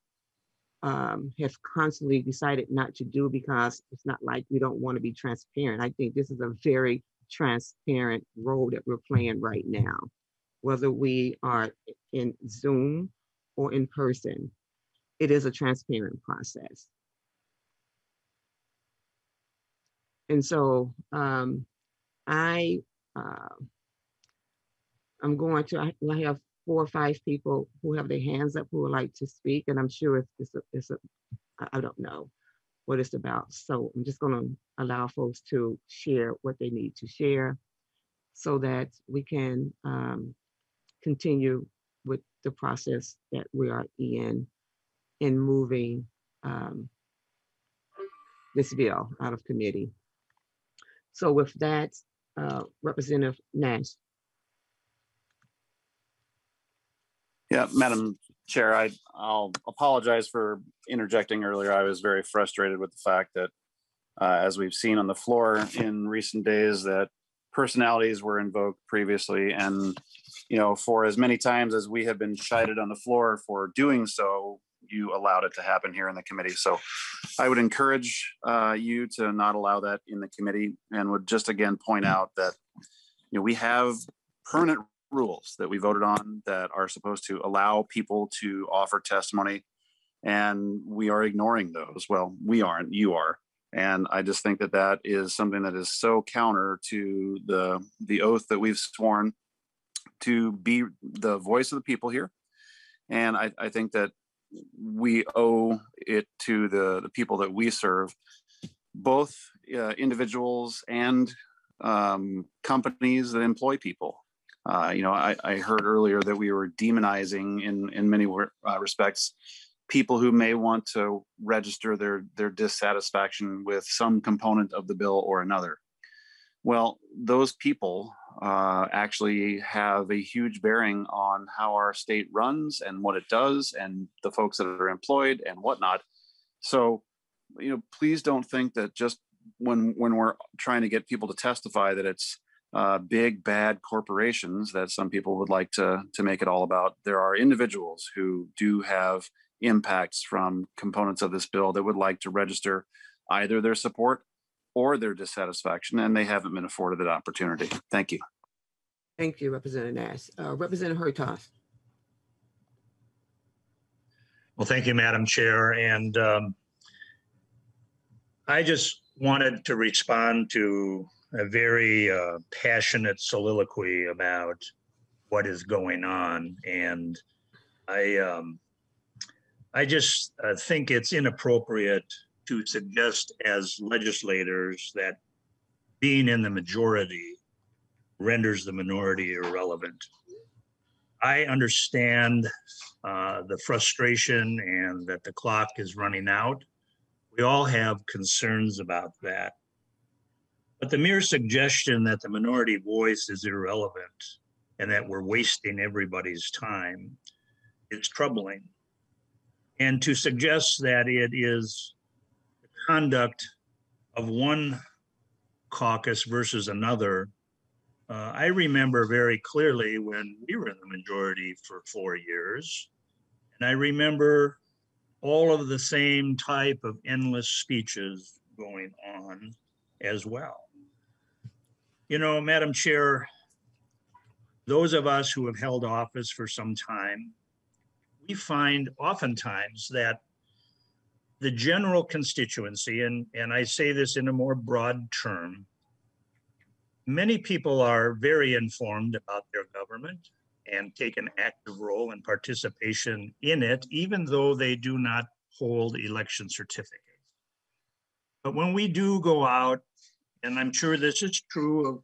um, have constantly decided not to do because it's not like we don't want to be transparent. I think this is a very transparent role that we're playing right now, whether we are in Zoom or in person. It is a transparent process. And so um, I, uh, I'm going to, I have four or five people who have their hands up who would like to speak, and I'm sure it's, it's, a, it's a, I- I don't know what it's about. So I'm just gonna allow folks to share what they need to share so that we can um, continue with the process that we are in, in moving um, this bill out of committee. So with that, uh, Representative Nash. Yeah, Madam Chair, I, I'll apologize for interjecting earlier. I was very frustrated with the fact that, uh, as we've seen on the floor in recent days, that personalities were invoked previously. And, you know, for as many times as we have been chided on the floor for doing so, you allowed it to happen here in the committee. So I would encourage uh, you to not allow that in the committee and would just again point out that, you know, we have permanent rules that we voted on that are supposed to allow people to offer testimony. And we are ignoring those. Well we aren't you are. And i just think that that is something that is so counter to the the oath that we've sworn to be the voice of the people here. And i, I think that we owe it to the the people that we serve both uh, individuals and um, companies that employ people uh, you know, I, I heard earlier that we were demonizing in in many uh, respects people who may want to register their their dissatisfaction with some component of the bill or another. Well, those people uh, actually have a huge bearing on how our state runs and what it does, and the folks that are employed and whatnot. So, you know, please don't think that just when when we're trying to get people to testify that it's uh, big bad corporations that some people would like to to make it all about. There are individuals who do have impacts from components of this bill that would like to register either their support or their dissatisfaction, and they haven't been afforded that opportunity. Thank you. Thank you, Representative Nash. Uh, Representative Hertaus. Well, thank you, Madam Chair. And um, I just wanted to respond to a very uh, passionate soliloquy about what is going on. And I, um, I just uh, think it's inappropriate to suggest as legislators that being in the majority renders the minority irrelevant. I understand uh, the frustration and that the clock is running out. We all have concerns about that. But the mere suggestion that the minority voice is irrelevant and that we're wasting everybody's time is troubling. And to suggest that it is conduct of one caucus versus another, uh, I remember very clearly when we were in the majority for four years. And I remember all of the same type of endless speeches going on as well. You know, Madam Chair, those of us who have held office for some time, we find oftentimes that the general constituency, and, and I say this in a more broad term, many people are very informed about their government and take an active role and participation in it, even though they do not hold election certificates. But when we do go out, and I'm sure this is true of,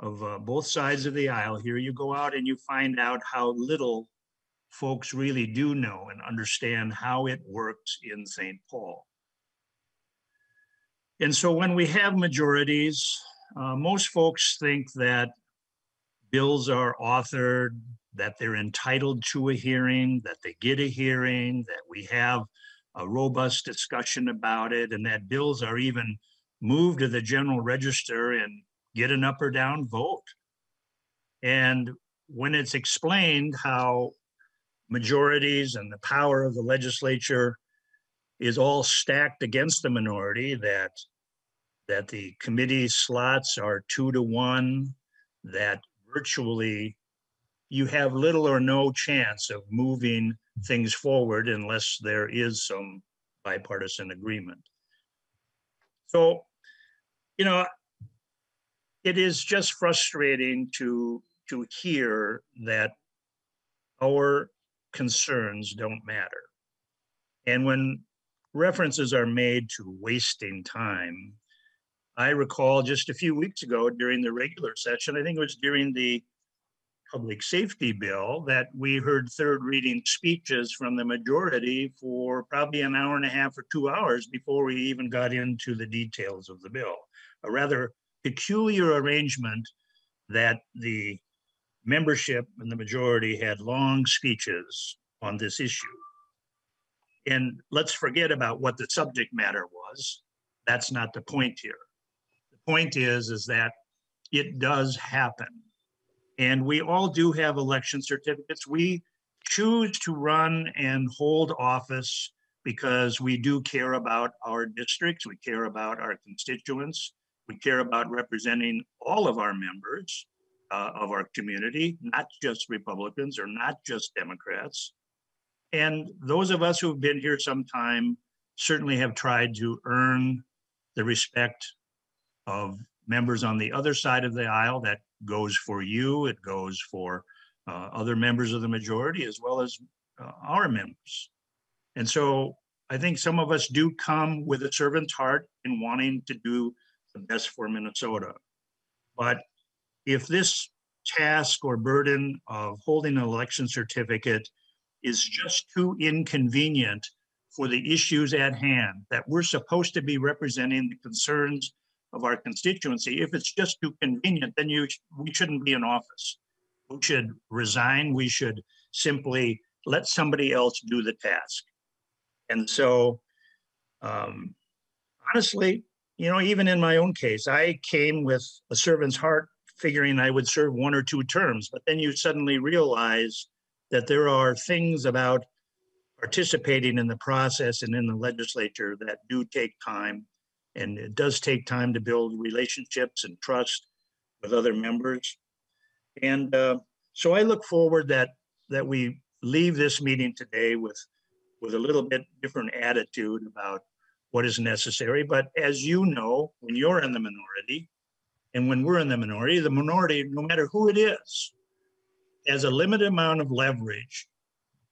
of uh, both sides of the aisle here, you go out and you find out how little folks really do know and understand how it works in St. Paul. And so when we have majorities, uh, most folks think that bills are authored, that they're entitled to a hearing, that they get a hearing, that we have a robust discussion about it, and that bills are even moved to the general register and get an up or down vote. And when it's explained how majorities and the power of the legislature is all stacked against the minority, that that the committee slots are two to one, that virtually you have little or no chance of moving things forward unless there is some bipartisan agreement. So, you know, it is just frustrating to to hear that our concerns don't matter. And when references are made to wasting time, I recall just a few weeks ago during the regular session, I think it was during the public safety bill, that we heard third reading speeches from the majority for probably an hour and a half or two hours before we even got into the details of the bill. A rather peculiar arrangement that the membership and the majority had long speeches on this issue. And let's forget about what the subject matter was. That's not the point here The point is, is that it does happen. And we all do have election certificates. We choose to run and hold office because we do care about our districts, we care about our constituents, we care about representing all of our members uh, of our community, not just Republicans or not just Democrats. And those of us who've been here some time certainly have tried to earn the respect of members on the other side of the aisle. That goes for you, it goes for uh, other members of the majority, as well as uh, our members. And so I think some of us do come with a servant's heart in wanting to do the best for Minnesota. But if this task or burden of holding an election certificate is just too inconvenient for the issues at hand, that we're supposed to be representing the concerns of our constituency. If it's just too convenient, then you we shouldn't be in office. We should resign. We should simply let somebody else do the task. And so, um, honestly, you know, even in my own case, I came with a servant's heart, figuring I would serve one or two terms. But then you suddenly realize that there are things about participating in the process and in the legislature that do take time and it does take time to build relationships and trust with other members. And uh, so I look forward that that we leave this meeting today with with a little bit different attitude about what is necessary. But as you know, when you're in the minority, and when we're in the minority, the minority, no matter who it is, has a limited amount of leverage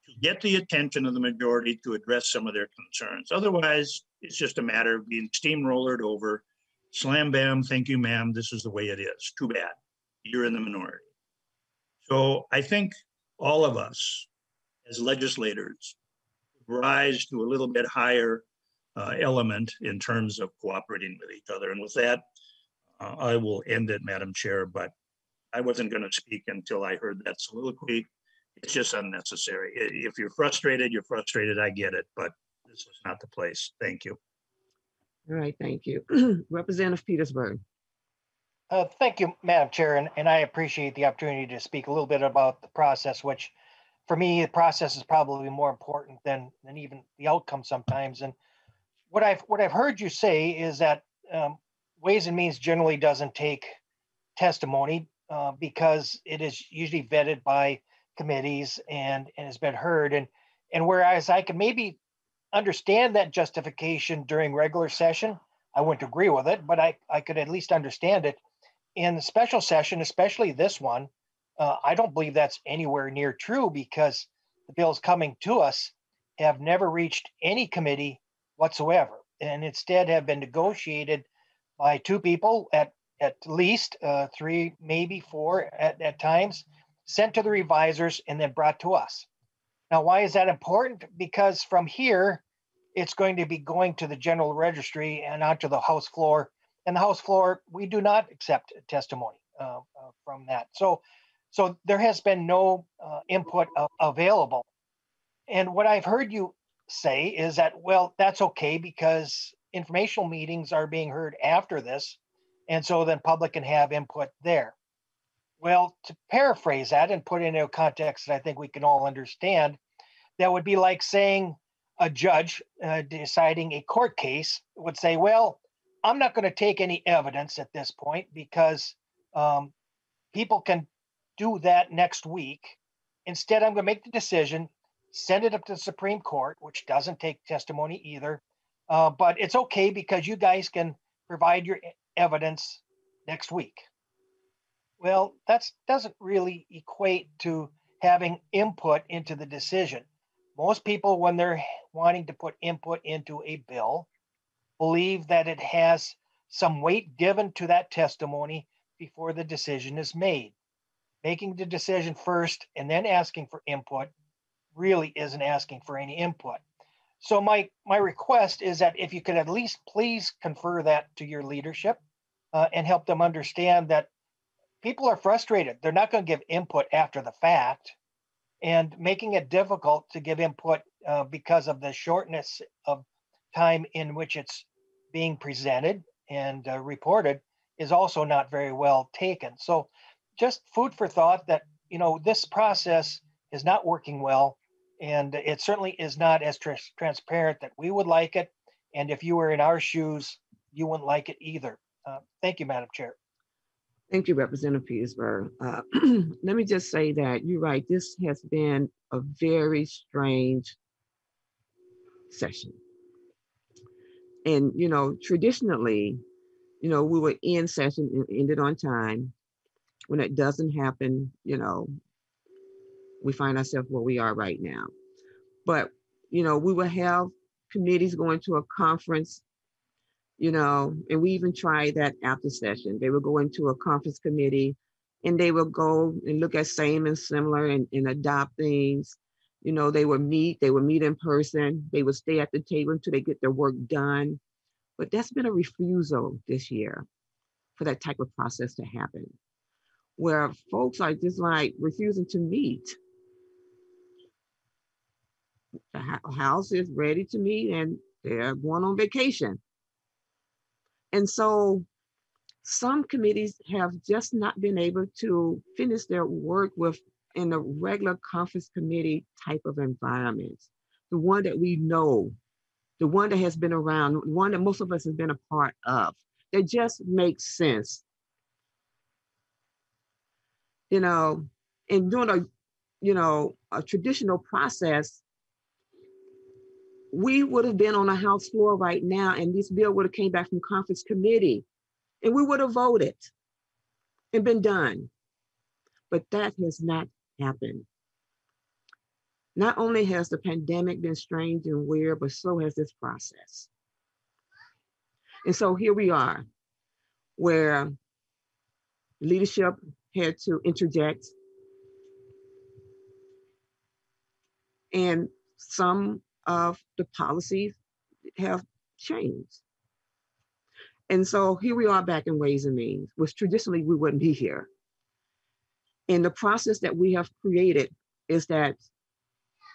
to get the attention of the majority to address some of their concerns. Otherwise, it's just a matter of being steamrollered over. Slam bam, thank you, ma'am. This is the way it is. Too bad. You're in the minority. So I think all of us as legislators rise to a little bit higher uh, element in terms of cooperating with each other. And with that, uh, I will end it, Madam Chair, but I wasn't going to speak until I heard that soliloquy. It's just unnecessary. I- If you're frustrated, you're frustrated. I get it, but this was not the place. Thank you. All right, thank you. Representative Petersburg. Uh, Thank you, Madam Chair, and, and I appreciate the opportunity to speak a little bit about the process, which for me, the process is probably more important than, than even the outcome sometimes. And what I've, what I've heard you say is that um, Ways and Means generally doesn't take testimony uh, because it is usually vetted by committees and, and has been heard. And, and whereas I can maybe understand that justification during regular session, I wouldn't agree with it, but I, I could at least understand it. In the special session, especially this one, uh, I don't believe that's anywhere near true because the bills coming to us have never reached any committee whatsoever, and instead have been negotiated by two people at at least uh, three, maybe four at, at times, sent to the revisers and then brought to us. Now, why is that important? Because from here, it's going to be going to the general registry and onto the House floor. And the House floor, we do not accept testimony uh, uh, from that. So, so there has been no uh, input available. And what I've heard you say is that, well, that's okay because informational meetings are being heard after this. And so then public can have input there. Well, to paraphrase that and put it into a context that I think we can all understand, that would be like saying a judge uh, deciding a court case would say, well, I'm not going to take any evidence at this point because um, people can do that next week. Instead, I'm going to make the decision, send it up to the Supreme Court, which doesn't take testimony either. Uh, but it's okay because you guys can provide your evidence next week. Well, that doesn't really equate to having input into the decision. Most people, when they're wanting to put input into a bill, believe that it has some weight given to that testimony before the decision is made. Making the decision first and then asking for input really isn't asking for any input. So my my request is that if you could at least please confer that to your leadership uh, and help them understand that people are frustrated. They're not going to give input after the fact, and making it difficult to give input uh, because of the shortness of time in which it's being presented and uh, reported is also not very well taken. So just food for thought that you know this process is not working well and it certainly is not as tras- transparent that we would like it and if you were in our shoes you wouldn't like it either uh, thank you madam chair Thank you, Representative Petersburg. Uh, let me just say that you're right. This has been a very strange session. And, you know, traditionally, you know, we were in session and ended on time. When it doesn't happen, you know, we find ourselves where we are right now. But, you know, we will have committees going to a conference you know, and we even tried that after session. They would go into a conference committee and they would go and look at same and similar and, and adopt things. You know, they would meet, they would meet in person, they would stay at the table until they get their work done. But that's been a refusal this year for that type of process to happen, where folks are just like refusing to meet. The house is ready to meet and they're going on vacation. And so some committees have just not been able to finish their work with in a regular conference committee type of environment. The one that we know, the one that has been around, the one that most of us have been a part of, that just makes sense. You know, and doing a, you know, a traditional process, we would have been on a house floor right now and this bill would have came back from conference committee and we would have voted and been done. But that has not happened. Not only has the pandemic been strange and weird, but so has this process. And so here we are, where leadership had to interject. And some of the policies have changed. And so here we are back in Ways and Means, which traditionally we wouldn't be here. And the process that we have created is that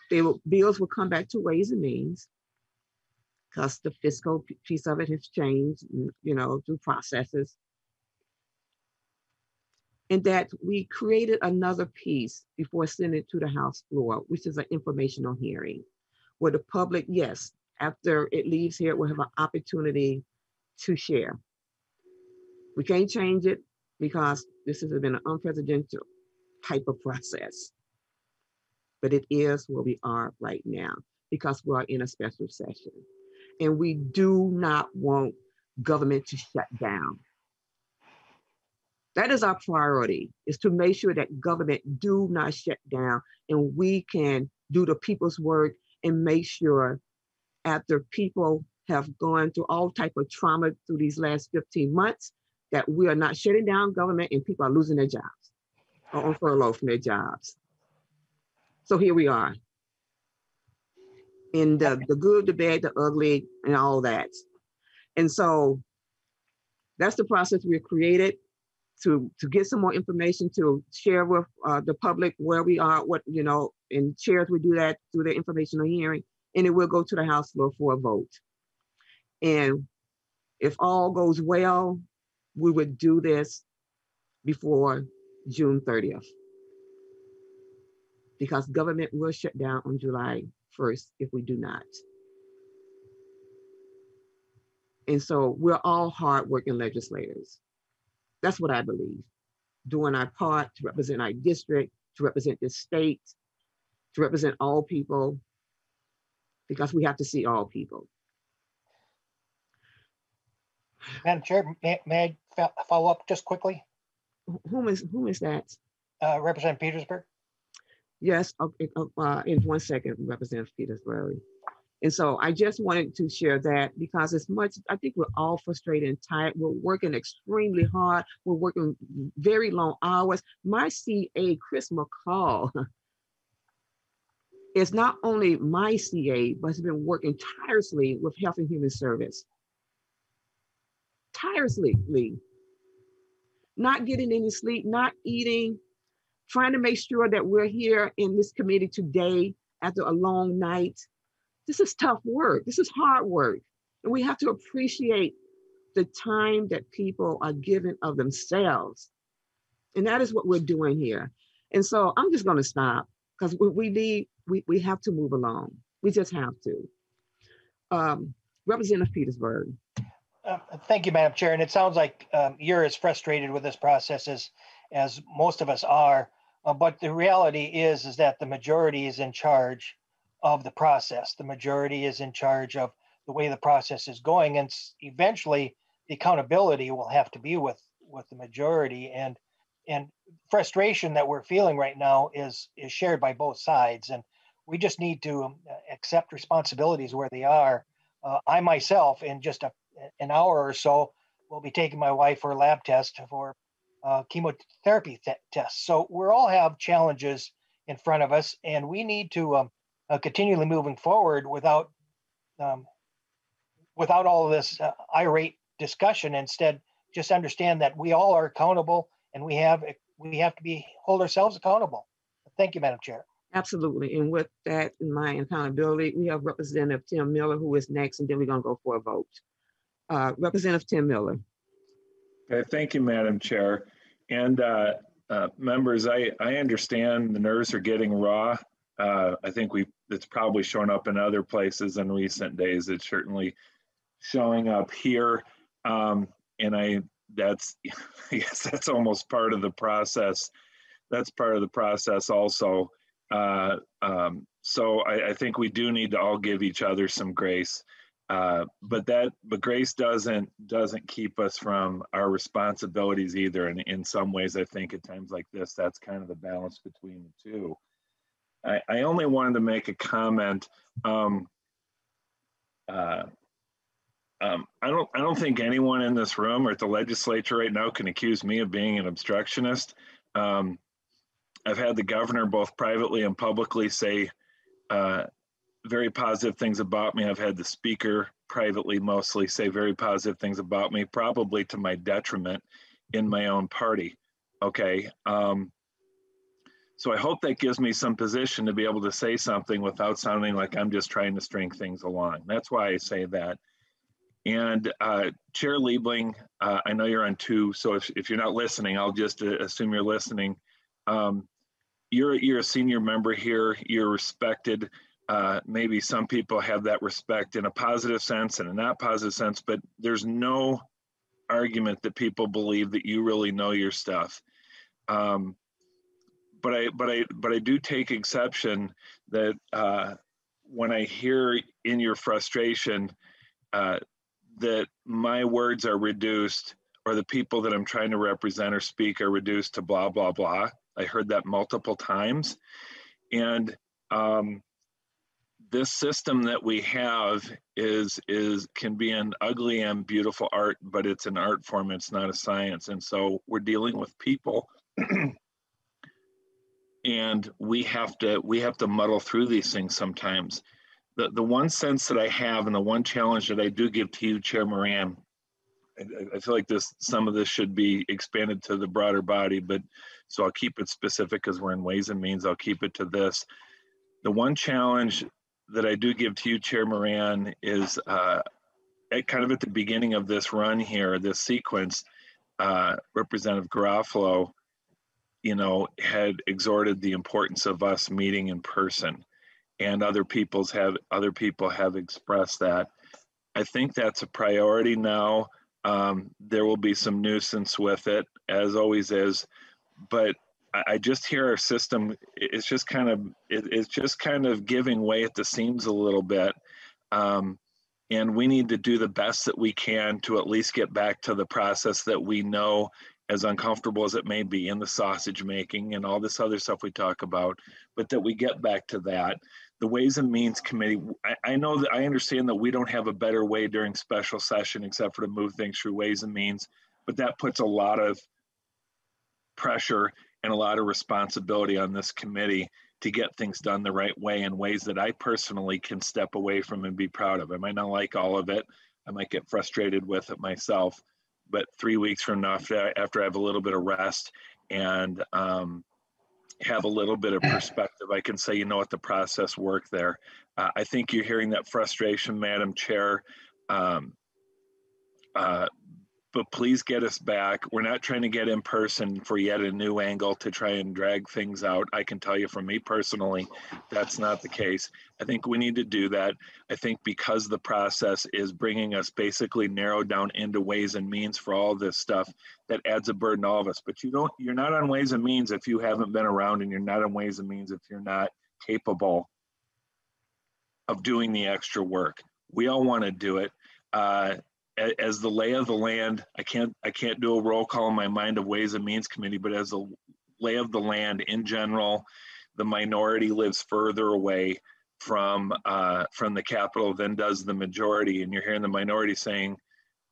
they will, bills will come back to Ways and Means because the fiscal piece of it has changed, you know, through processes and that we created another piece before sending it to the House floor, which is an informational hearing, where the public, yes, after it leaves here, will have an opportunity to share. We can't change it because this has been an unprecedented type of process. But it is where we are right now because we are in a special session. And we do not want government to shut down. That is our priority, is to make sure that government do not shut down and we can do the people's work and make sure after people have gone through all type of trauma through these last 15 months, that we are not shutting down government and people are losing their jobs or on furlough from their jobs. So here we are. In the, the good, the bad, the ugly, and all that. And so that's the process we created to to get some more information to share with uh, the public where we are, what you know, and chairs we do that through the informational hearing, and it will go to the House floor for a vote. And if all goes well, we would do this before June 30th. Because government will shut down on July 1st if we do not. And so we're all hardworking legislators. That's what I believe. Doing our part to represent our district, to represent the state, to represent all people, because we have to see all people. Madam Chair, may, may I follow up just quickly? Whom is whom is that? Uh, Representative Petersburg. Yes, okay, uh, in one second, Representative Petersburg. And so I just wanted to share that because as much, I think we're all frustrated and tired. We're working extremely hard. We're working very long hours. My CA, Chris McCall, is not only my CA, but has been working tirelessly with Health and Human Service. Tirelessly, not getting any sleep, not eating, trying to make sure that we're here in this committee today after a long night this is tough work. This is hard work. And we have to appreciate the time that people are giving of themselves. And that is what we're doing here. And so I'm just going to stop because we need, we, we have to move along. We just have to. Um, Representative Petersburg. Uh, thank you, Madam Chair. And it sounds like um, you're as frustrated with this process as, as most of us are. Uh, but the reality is, is that the majority is in charge of the process. The majority is in charge of the way the process is going, and eventually the accountability will have to be with with the majority. And and frustration that we're feeling right now is is shared by both sides, and we just need to um, accept responsibilities where they are. Uh, I myself, in just a, an hour or so, will be taking my wife for a lab test for uh, chemotherapy th- tests. So we all have challenges in front of us, and we need to um, uh, continually moving forward without um, without all this uh, irate discussion. Instead, just understand that we all are accountable, and we have we have to be hold ourselves accountable. Thank you, Madam Chair. Absolutely. And with that in mind, accountability, we have Representative Tim Miller who is next, and then we're going to go for a vote. Uh, Representative Tim Miller. Okay, thank you, Madam Chair. And uh, uh, members, I, I understand the nerves are getting raw. Uh, I think we it's probably shown up in other places in recent days. It's certainly showing up here, um, and I that's I guess that's almost part of the process. That's part of the process also. Uh, um, so I, I, think we do need to all give each other some grace. Uh, but that but grace doesn't doesn't keep us from our responsibilities either. And in some ways, I think at times like this, that's kind of the balance between the two. I, I only wanted to make a comment. Um, uh, um, I don't, I don't think anyone in this room or at the legislature right now can accuse me of being an obstructionist. Um, I've had the governor both privately and publicly say uh, very positive things about me. I've had the speaker privately mostly say very positive things about me, probably to my detriment in my own party. Okay. Um, so I hope that gives me some position to be able to say something without sounding like I'm just trying to string things along. That's why I say that. And uh, Chair Liebling, uh, I know you're on two, so if, if you're not listening, I'll just uh, assume you're listening. Um, you're, you're a senior member here, you're respected. Uh, maybe some people have that respect in a positive sense and a not positive sense, but there's no argument that people believe that you really know your stuff. Um, but I but I but I do take exception that uh, when I hear in your frustration uh, that my words are reduced or the people that I'm trying to represent or speak are reduced to blah blah blah. I heard that multiple times, and um, this system that we have is is can be an ugly and beautiful art, but it's an art form. It's not a science, and so we're dealing with people. and we have to we have to muddle through these things sometimes the the one sense that i have and the one challenge that i do give to you chair moran I, I feel like this some of this should be expanded to the broader body but so i'll keep it specific because we're in ways and means i'll keep it to this the one challenge that i do give to you chair moran is uh, at kind of at the beginning of this run here this sequence uh, representative garofalo you know, had exhorted the importance of us meeting in person, and other people's have other people have expressed that. I think that's a priority now. Um, there will be some nuisance with it, as always is, but I just hear our system. It's just kind of it's just kind of giving way at the seams a little bit. Um, and we need to do the best that we can to at least get back to the process that we know as uncomfortable as it may be in the sausage making and all this other stuff we talk about, but that we get back to that. The Ways and Means Committee, I, I, know that I understand that we don't have a better way during special session except for to move things through Ways and Means, but that puts a lot of pressure and a lot of responsibility on this committee to get things done the right way in ways that I personally can step away from and be proud of. I might not like all of it. I might get frustrated with it myself, but three weeks from now, after, after I have a little bit of rest and um, have a little bit of perspective, I can say, you know what, the process worked there. Uh, I think you're hearing that frustration, Madam Chair. Um, uh, but please get us back. We're not trying to get in person for yet a new angle to try and drag things out. I can tell you from me personally, that's not the case. I think we need to do that. I think because the process is bringing us basically narrowed down into ways and means for all this stuff, that adds a burden all of us. But you don't, you're not on ways and means if you haven't been around, and you're not on ways and means if you're not capable of doing the extra work. We all want to do it. Uh, as the lay of the land, I can't I can't do a roll call in my mind of Ways and Means Committee, but as the lay of the land in general, the minority lives further away from uh, from the capital than does the majority, and you're hearing the minority saying,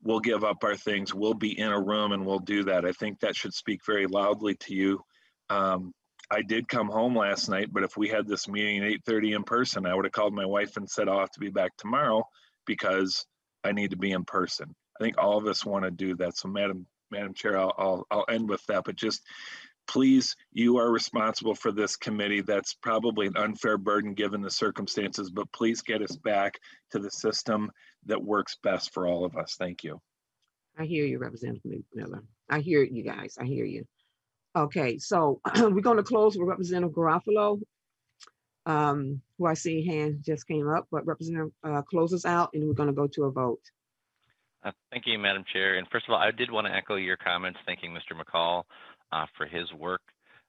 "We'll give up our things. We'll be in a room and we'll do that." I think that should speak very loudly to you. Um, I did come home last night, but if we had this meeting at 8:30 in person, I would have called my wife and said I'll have to be back tomorrow because I need to be in person. I think all of us want to do that. So, Madam Madam Chair, I'll, I'll, I'll end with that. But just please, you are responsible for this committee. That's probably an unfair burden given the circumstances, but please get us back to the system that works best for all of us. Thank you. I hear you, Representative Miller. I hear you guys. I hear you. Okay, so we're going to close with Representative Garofalo um, who I see hand just came up, but Representative uh, closes out and we're going to go to a vote. Uh, thank you, Madam Chair. And first of all, I did want to echo your comments, thanking Mr. McCall uh, for his work.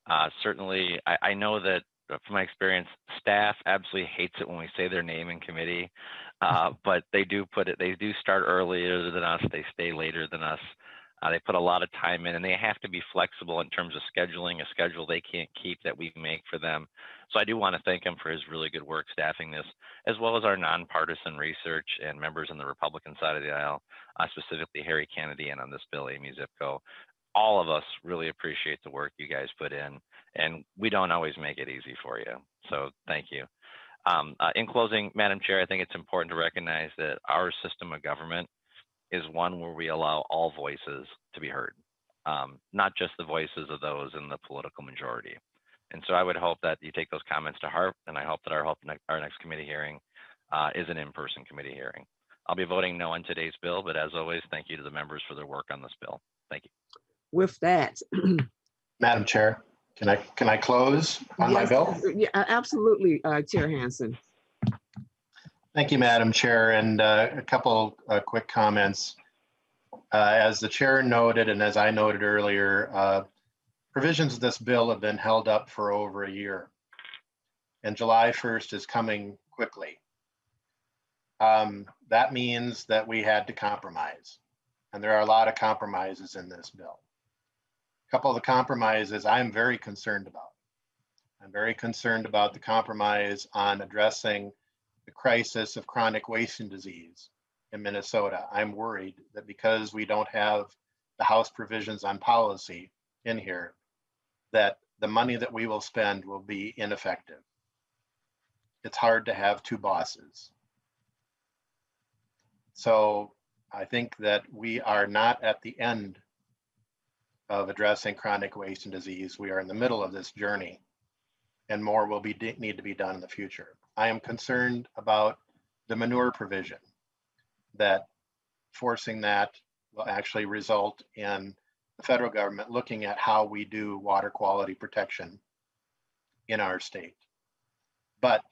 Uh, certainly, I, I, know that uh, from my experience, staff absolutely hates it when we say their name in committee, uh, but they do put it, they do start earlier than us, they stay later than us. Uh, they put a lot of time in and they have to be flexible in terms of scheduling a schedule they can't keep that we make for them. So I do want to thank him for his really good work staffing this, as well as our nonpartisan research and members on the Republican side of the aisle, uh, specifically Harry Kennedy and on this bill, Amy Zipko. All of us really appreciate the work you guys put in, and we don't always make it easy for you. So thank you. Um, uh, in closing, Madam Chair, I think it's important to recognize that our system of government is one where we allow all voices to be heard, um, not just the voices of those in the political majority. And so I would hope that you take those comments to heart, and I hope that our hope our next committee hearing uh, is an in-person committee hearing. I'll be voting no on today's bill, but as always, thank you to the members for their work on this bill. Thank you. With that, Madam Chair, can I, can I close on my bill? Yeah, absolutely, uh, Chair Hansen. Thank you, Madam Chair, and uh, a couple uh, quick comments. Uh, As the chair noted, and as I noted earlier, uh, provisions of this bill have been held up for over a year. And July 1st is coming quickly. Um, That means that we had to compromise. And there are a lot of compromises in this bill. A Couple of the compromises I'm very concerned about. I'm very concerned about the compromise on addressing the crisis of chronic wasting disease in Minnesota. I'm worried that because we don't have the House provisions on policy in here, that the money that we will spend will be ineffective. It's hard to have two bosses. So I think that we are not at the end of addressing chronic wasting disease. We are in the middle of this journey and more will be need to be done in the future. I am concerned about the manure provision that forcing that will actually result in the federal government looking at how we do water quality protection in our state. But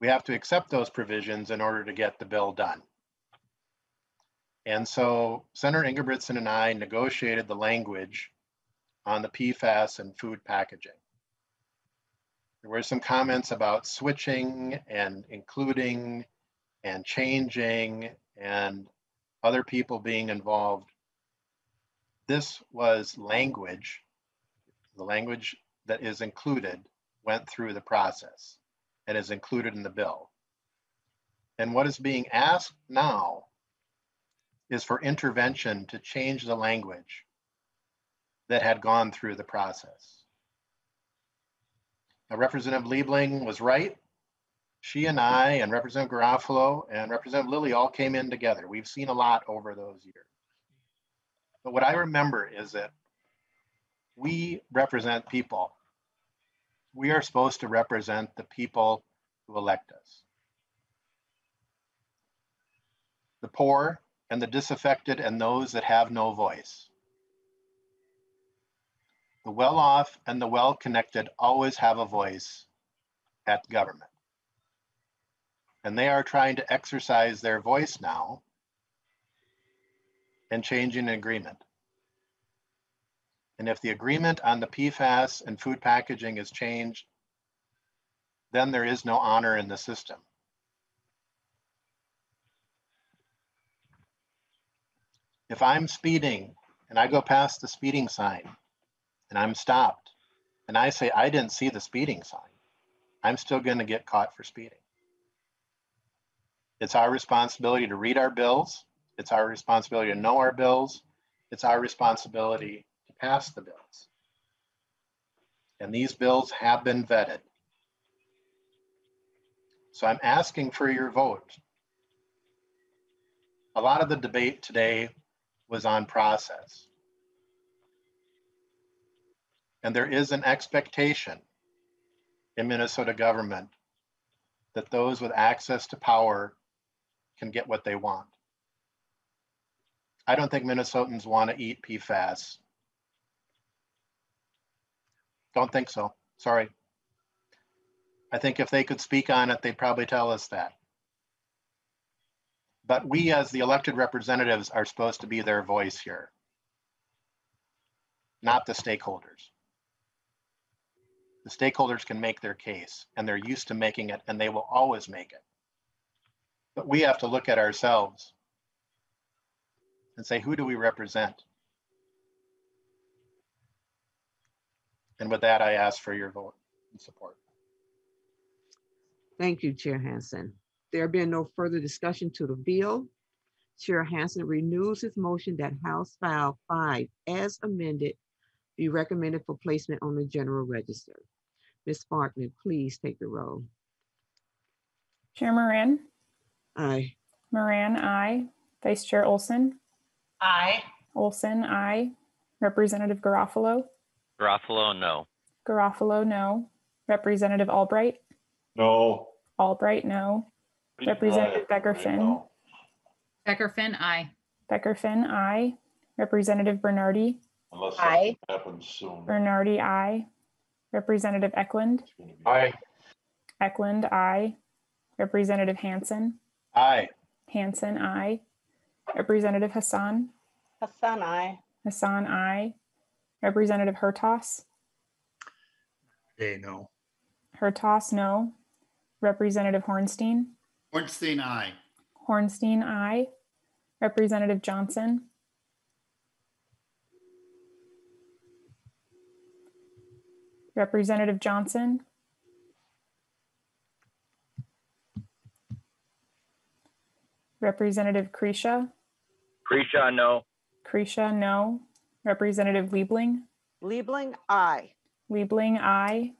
we have to accept those provisions in order to get the bill done. And so Senator Ingebrigtsen and I negotiated the language on the PFAS and food packaging. There were some comments about switching and including and changing and other people being involved. This was language, the language that is included went through the process and is included in the bill. And what is being asked now is for intervention to change the language that had gone through the process. Representative Liebling was right. She and I and Representative Garofalo and Representative Lillie all came in together. We've seen a lot over those years. But what I remember is that we represent people. We are supposed to represent the people who elect us. The poor and the disaffected and those that have no voice. The well off and the well connected always have a voice at government. And they are trying to exercise their voice now and changing an agreement. And if the agreement on the PFAS and food packaging is changed, then there is no honor in the system. If I'm speeding and I go past the speeding sign and I'm stopped and I say, I didn't see the speeding sign, I'm still going to get caught for speeding. It's our responsibility to read our bills. It's our responsibility to know our bills. It's our responsibility to pass the bills. And these bills have been vetted. So I'm asking for your vote. A lot of the debate today was on process. And there is an expectation in Minnesota government that those with access to power can get what they want. I don't think Minnesotans want to eat PFAS. Don't think so. Sorry. I think if they could speak on it, they'd probably tell us that. But we, as the elected representatives, are supposed to be their voice here, not the stakeholders the stakeholders can make their case and they're used to making it and they will always make it. But we have to look at ourselves and say, who do we represent? And with that, I ask for your vote and support. Thank you, Chair Hansen. There being no further discussion to the bill, Chair Hansen renews his motion that House File 5 as amended be recommended for placement on the general register. Ms. Sparkman, please take the roll. Chair Moran, Aye. Moran, aye. Vice Chair Olson, Aye. Olson, aye. Representative Garofalo, Garofalo, no. Garofalo, no. Representative Albright, No. Albright, no. Representative Becker Finn, Becker Finn, aye. Becker Finn, I. Representative Bernardy, Unless Aye. something happens soon. Bernardy, I. Representative Ecklund, Aye. Ecklund, I. Representative Hansen, Aye. Hansen, I. Representative Hassan, Hassan, I. Hassan, I. Representative Hertaus, Day, no. Hertaus, no. Representative Hornstein, Ornstein, aye. Hornstein, I. Representative Johnson, Representative Johnson, Representative Kresha, Krisha, no. Kresha, no. Representative Liebling, Liebling, aye. Liebling, I.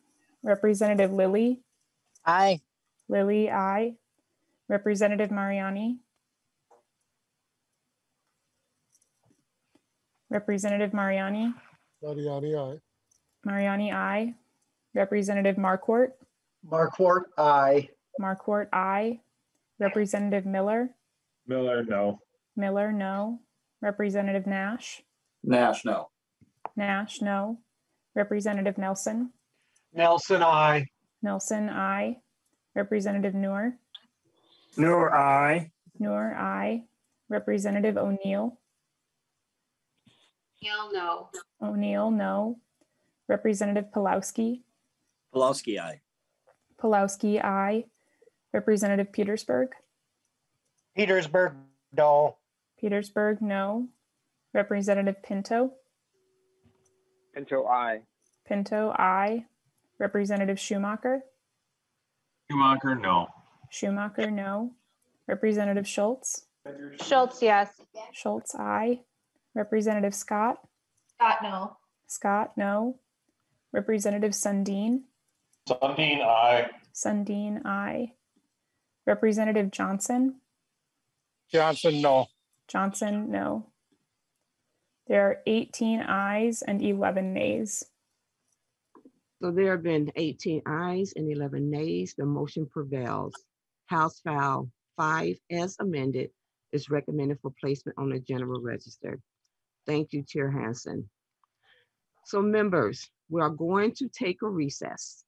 Representative Lillie, Aye. Lillie, I. Representative Mariani, Representative Mariani, Mariani, aye. Mariani, I. Representative Marquart, Marquart, aye. Marquart, I. Representative Miller, Miller, no. Miller, no. Representative Nash, Nash, no. Nash, no. Representative Nelson, Nelson, aye. Nelson, I. Representative Noor, Noor, aye. Noor, I. Representative O'Neill, Neil, no. O'Neill, no. Representative Pelowski, Pelowski, aye. Pelowski, I. Representative Petersburg, Petersburg, no. Petersburg, no. Representative Pinto, Pinto, aye. Pinto, I. Representative Schomacker, Schomacker, no. Schomacker, no. Representative Schultz, Schultz, yes. Schultz, I. Representative Scott, Scott, no. Scott, no. Representative Sundin, Sundin, aye. Sundin, I. Representative Johnson, Johnson, no. Johnson, no. There are 18 ayes and 11 nays. So there have been 18 ayes and 11 nays. The motion prevails. House File 5 as amended is recommended for placement on the general register. Thank you, Chair Hansen. So members, we are going to take a recess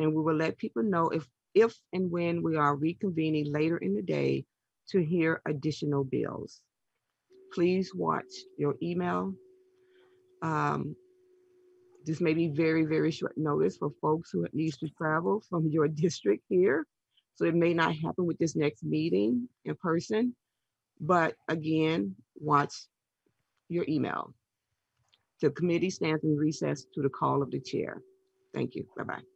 and we will let people know if, if and when we are reconvening later in the day to hear additional bills. Please watch your email. Um, this may be very, very short notice for folks who needs to travel from your district here. So it may not happen with this next meeting in person. But again, watch your email. The committee stands in recess to the call of the chair. Thank you. Bye-bye.